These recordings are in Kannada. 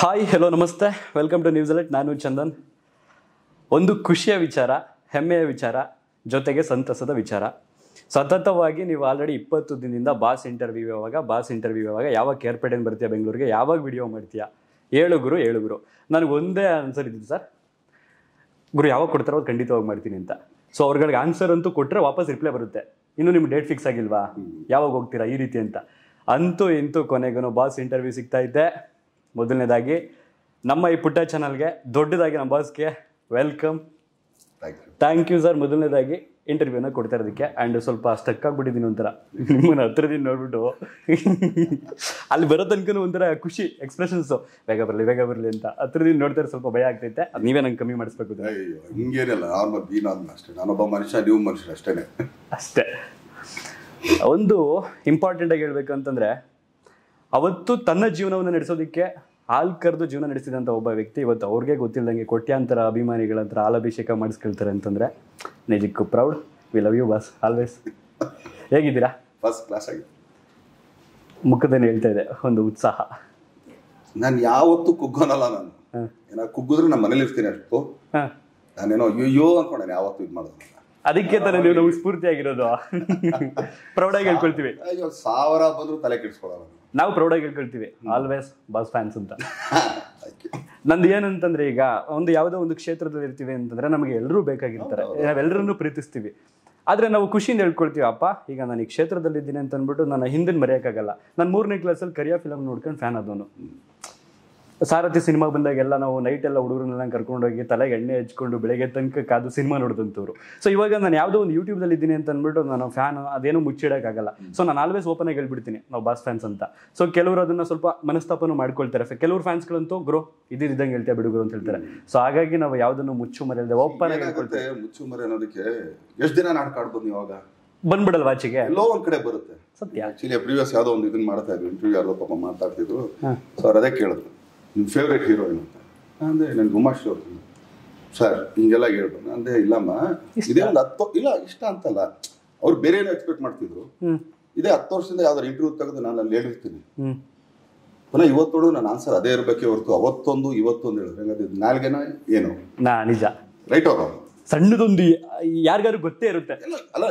ಹಾಯ್ ಹೆಲೋ ನಮಸ್ತೆ. ವೆಲ್ಕಮ್ ಟು ನ್ಯೂಸ್ ಅಲರ್ಟ್ ನಾನು ಚಂದನ್. ಒಂದು ಖುಷಿಯ ವಿಚಾರ, ಹೆಮ್ಮೆಯ ವಿಚಾರ, ಜೊತೆಗೆ ಸಂತಸದ ವಿಚಾರ. ಸತತವಾಗಿ ನೀವು ಆಲ್ರೆಡಿ ಇಪ್ಪತ್ತು ದಿನದಿಂದ ಬಾಸ್ ಇಂಟರ್ವ್ಯೂ ಯಾವಾಗ, ಬಾಸ್ ಇಂಟರ್ವ್ಯೂ ಯಾವಾಗ ಯಾವಾಗ ಕೇರ್ಪೇಟೆನ್ ಬರ್ತೀಯ ಬೆಂಗಳೂರಿಗೆ, ಯಾವಾಗ ವಿಡಿಯೋ ಮಾಡ್ತೀಯಾ? ಏಳು ಗುರು ಏಳು ಗುರು. ನನಗೆ ಒಂದೇ ಆನ್ಸರ್ ಇದ್ದೀನಿ ಸರ್ ಗುರು, ಯಾವಾಗ ಕೊಡ್ತಾರೋ ಅದು ಖಂಡಿತವಾಗಿ ಮಾಡ್ತೀನಿ ಅಂತ. ಸೊ ಅವ್ರಗಳಿಗೆ ಆನ್ಸರ್ ಅಂತೂ ಕೊಟ್ಟರೆ ವಾಪಸ್ ರಿಪ್ಲೈ ಬರುತ್ತೆ. ಇನ್ನು ನಿಮ್ಮ ಡೇಟ್ ಫಿಕ್ಸ್ ಆಗಿಲ್ವಾ? ಯಾವಾಗ ಹೋಗ್ತೀರಾ ಈ ರೀತಿ ಅಂತ. ಅಂತೂ ಇಂತೂ ಕೊನೆಗೂ ಬಾಸ್ ಇಂಟರ್ವ್ಯೂ ಸಿಗ್ತಾ ಇದ್ದೆ ಮೊದಲನೇದಾಗಿ ನಮ್ಮ ಈ ಪುಟ್ಟ ಚಾನಲ್ಗೆ ದೊಡ್ಡದಾಗಿ ನಮ್ಮ ಬಾಸ್ಗೆ ವೆಲ್ಕಮ್. ಥ್ಯಾಂಕ್ ಯು ಸರ್ ಮೊದಲನೇದಾಗಿ ಇಂಟರ್ವ್ಯೂನ ಕೊಡ್ತಾ ಇರೋದಕ್ಕೆ ಆ್ಯಂಡ್ ಸ್ವಲ್ಪ ಸ್ಟಕ್ ಆಗಿಬಿಟ್ಟಿದ್ದೀನಿ ಒಂಥರ. ನಿಮ್ಮನ್ನ ಹತ್ರದಿಂದ ನೋಡ್ಬಿಟ್ಟು. ಅಲ್ಲಿ ಬರೋ ತನಕ ಒಂಥರ ಖುಷಿ ಎಕ್ಸ್ಪ್ರೆಷನ್ಸು ಬೇಗ ಬರಲಿ ಬೇಗ ಬರಲಿ ಅಂತ. ಹತ್ರದಿಂದ ನೋಡ್ತಾರೆ ಸ್ವಲ್ಪ ಭಯ ಆಗ್ತೈತೆ. ಅದು ನೀವೇ ನಂಗೆ ಕಮ್ಮಿ ಮಾಡಿಸ್ಬೇಕು ಹಿಂಗೇನಿಲ್ಲ ನಾನು ಅಷ್ಟೇ. ನಾನೊಬ್ಬ ಮನುಷ್ಯ ನೀವು ಮನುಷ್ಯ ಅಷ್ಟೇ. ಅಷ್ಟೇ ಒಂದು ಇಂಪಾರ್ಟೆಂಟಾಗಿ ಹೇಳ್ಬೇಕು ಅಂತಂದ್ರೆ ಅವತ್ತು ತನ್ನ ಜೀವನವನ್ನು ನಡೆಸೋದಕ್ಕೆ ಹಾಲ್ ಕರೆದು ಜೀವನ ನಡೆಸಿದಂಥ ಒಬ್ಬ ವ್ಯಕ್ತಿ ಇವತ್ತು ಅವ್ರಿಗೆ ಗೊತ್ತಿಲ್ಲದಂಗೆ ಕೋಟ್ಯಾಂತರ ಅಭಿಮಾನಿಗಳಂತರ ಹಾಲಭಿಷೇಕ ಮಾಡಿಸ್ಕೊಳ್ತಾರೆ ಅಂತಂದ್ರೆ ನಿಜಕ್ಕೂ proud we love you boss always ಹೇಗಿದ್ದೀರಾ? ಫಸ್ಟ್ ಕ್ಲಾಸ್ ಆಗಿ ಮುಖದಲ್ಲಿ ಹೇಳ್ತಾ ಇದೆ ಒಂದು ಉತ್ಸಾಹ. ನಾನು ಯಾವತ್ತೂ ಕುಗ್ಗೋನಲ್ಲ ನಾನು. ಏನೋ ಕುಗ್ಗಿದ್ರೆ ನಮ್ಮ ಮನೇಲಿ ಇರ್ತೀನಿ ಅಷ್ಟು. ಹ. ನಾನೇನೋ ಅಯ್ಯೋ ಅನ್ಕೊಂಡೆ ಯಾವತ್ತು ಇದು ಮಾಡೋದು ಅದಕ್ಕೆ ತಾನೇ ನೀವು ನಮಗೆ ಸ್ಫೂರ್ತಿ ಆಗಿರೋದು ಪ್ರೌಢಾಗಿ ಹೇಳ್ಕೊಳ್ತೀವಿ ಸಾವಿರ ಬಂದ್ರು ತಲೆ ಕೆಡಿಸ್ಕೊಳ್ಳೋಣ ನಾವು ಪ್ರೌಢಾಗಿ ಹೇಳ್ಕೊಳ್ತೀವಿ. ಆಲ್ವೇಸ್ ಬಾಸ್ ಫ್ಯಾನ್ಸ್ ಅಂತ. ನಂದು ಏನಂತಂದ್ರೆ ಈಗ ಒಂದು ಯಾವುದೋ ಒಂದು ಕ್ಷೇತ್ರದಲ್ಲಿ ಇರ್ತೀವಿ ಅಂತಂದ್ರೆ ನಮಗೆ ಎಲ್ಲರೂ ಬೇಕಾಗಿರ್ತಾರೆ. ನಾವೆಲ್ಲರನ್ನೂ ಪ್ರೀತಿಸ್ತೀವಿ. ಆದ್ರೆ ನಾವು ಖುಷಿಯಿಂದ ಹೇಳ್ಕೊಳ್ತೀವಿ ಅಪ್ಪ ಈಗ ನಾನು ಈ ಕ್ಷೇತ್ರದಲ್ಲಿ ಇದ್ದೀನಿ ಅಂತ ಅಂದ್ಬಿಟ್ಟು ನನ್ನ ಹಿಂದಿನ ಮರೆಯೋಕ್ಕಾಗಲ್ಲ. ನಾನು ಮೂರನೇ ಕ್ಲಾಸಲ್ಲಿ ಕರಿಯ ಫಿಲಮ್ ನೋಡ್ಕೊಂಡು ಫ್ಯಾನ್ ಆದವನು. ಸಾರಥಿ ಸಿನಿಮಾ ಬಂದಾಗೆಲ್ಲ ನಾವು ನೈಟ್ ಎಲ್ಲ ಹುಡುಗರನ್ನೆಲ್ಲ ಕರ್ಕೊಂಡೋಗಿ ತಲೆಗೆ ಎಣ್ಣೆ ಹಚ್ಕೊಂಡು ಬೆಳಗ್ಗೆ ತನಕ ಕಾದು ಸಿನಿಮಾ ನೋಡಿದಂಥವ್ರು. ಸೊ ಇವಾಗ ನಾನು ಯಾವುದೋ ಒಂದು ಯೂಟ್ಯೂಬ್ದಲ್ಲಿ ಇದ್ದೀನಿ ಅಂತ ಅಂದ್ಬಿಟ್ಟು ನಾನು ಫ್ಯಾನ್ ಅದೇನೋ ಮುಚ್ಚಿಡೋಕ್ಕಾಗಲ್ಲ. ಸೊ ನಾನು ಆಲ್ವೇಸ್ ಓಪನ್ ಆಗಿ ಹೇಳ್ಬಿಡ್ತೀನಿ. ನಾವು ಬಾಸ್ ಫ್ಯಾನ್ಸ್ ಅಂತ. ಸೊ ಕೆಲವರು ಅದನ್ನ ಸ್ವಲ್ಪ ಮನಸ್ತಾಪನ ಮಾಡ್ಕೊಳ್ತಾರೆ. ಕೆಲವರು ಫ್ಯಾನ್ಸ್ಗಳಂತೂ ಗ್ರೋ ಇದ್ದಂಗೆ ಹೇಳ್ತೇವೆ ಬಿಡುಗರು ಅಂತ ಹೇಳ್ತಾರೆ. ಸೊ ಹಾಗಾಗಿ ನಾವು ಯಾವುದನ್ನು ಮುಚ್ಚು ಮರೆಯಲ್ಲದೆ ಓಪನ್ ಆಗಿ ಹೇಳ್ಕೊಳ್ತೀವಿ. ಮುಚ್ಚು ಮರೆ ಅನ್ನೋದಕ್ಕೆ ಎಷ್ಟು ದಿನ ನಾಟಕ ಆಡ್ಬೋದು ಇವಾಗ ಬಂದ್ಬಿಡಲ್ ವಾಚಿಗೆ ಎಲ್ಲೋ ಒಂದ್ ಕಡೆ ಬರುತ್ತೆ. ಸತ್ಯ. ಆಕ್ಚುಲಿ ಪ್ರಿವಿಯಸ್ ಯಾವ್ದೋ ಒಂದು ಇದನ್ನ ಮಾಡ್ತಾ ಇದ್ವಿ. ಇಂಟರ್ವ್ಯೂ ಯಾರೋ ಪಾಪ ಮಾತಾಡ್ತಿದ್ರು. ಸೊ ಅವ್ರು ಅದೇ ಕೇಳಿದ್ರು. ನಿಮ್ಮ ಫೇವ್ರೇಟ್ ಹೀರೋಯಿನ್ ಅಂತ? ಅಂದೆ ನನಗೆ ಉಮಾಶ್ ಅವ್ರು. ಸರ್ ಹಿಂಗೆಲ್ಲ ಹೇಳ್ಬೋದು ಅಂದೆ ಇಲ್ಲಮ್ಮ ಇದೇ ಒಂದು ಹತ್ತು ಇಲ್ಲ ಇಷ್ಟ ಅಂತಲ್ಲ. ಅವ್ರು ಬೇರೆ ಏನೋ ಎಕ್ಸ್ಪೆಕ್ಟ್ ಮಾಡ್ತಿದ್ರು. ಇದೇ ಹತ್ತು ವರ್ಷದಿಂದ ಯಾವ್ದಾರು ಇಂಟರ್ವ್ಯೂ ತೆಗೆದು ನಾನು ಅಲ್ಲಿ ಹೇಳಿರ್ತೀನಿ. ಪುನಃ ಇವತ್ತೋಡು ನನ್ನ ಆನ್ಸರ್ ಅದೇ ಇರಬೇಕೆ ಹೊರತು ಅವತ್ತೊಂದು ಇವತ್ತೊಂದು ಹೇಳಿದ್ರೆ ಹಂಗಾದ್ರೆ ಇದು ನಾಲ್ಗೆನ ಏನು? ನಾ ನಿಜ. ರೈಟ್ ಅವರು? ಸಣ್ಣದೊಂದು ಯಾರಿಗಾರು ಗೊತ್ತೇ ಇರುತ್ತೆ. ಅಲ್ಲ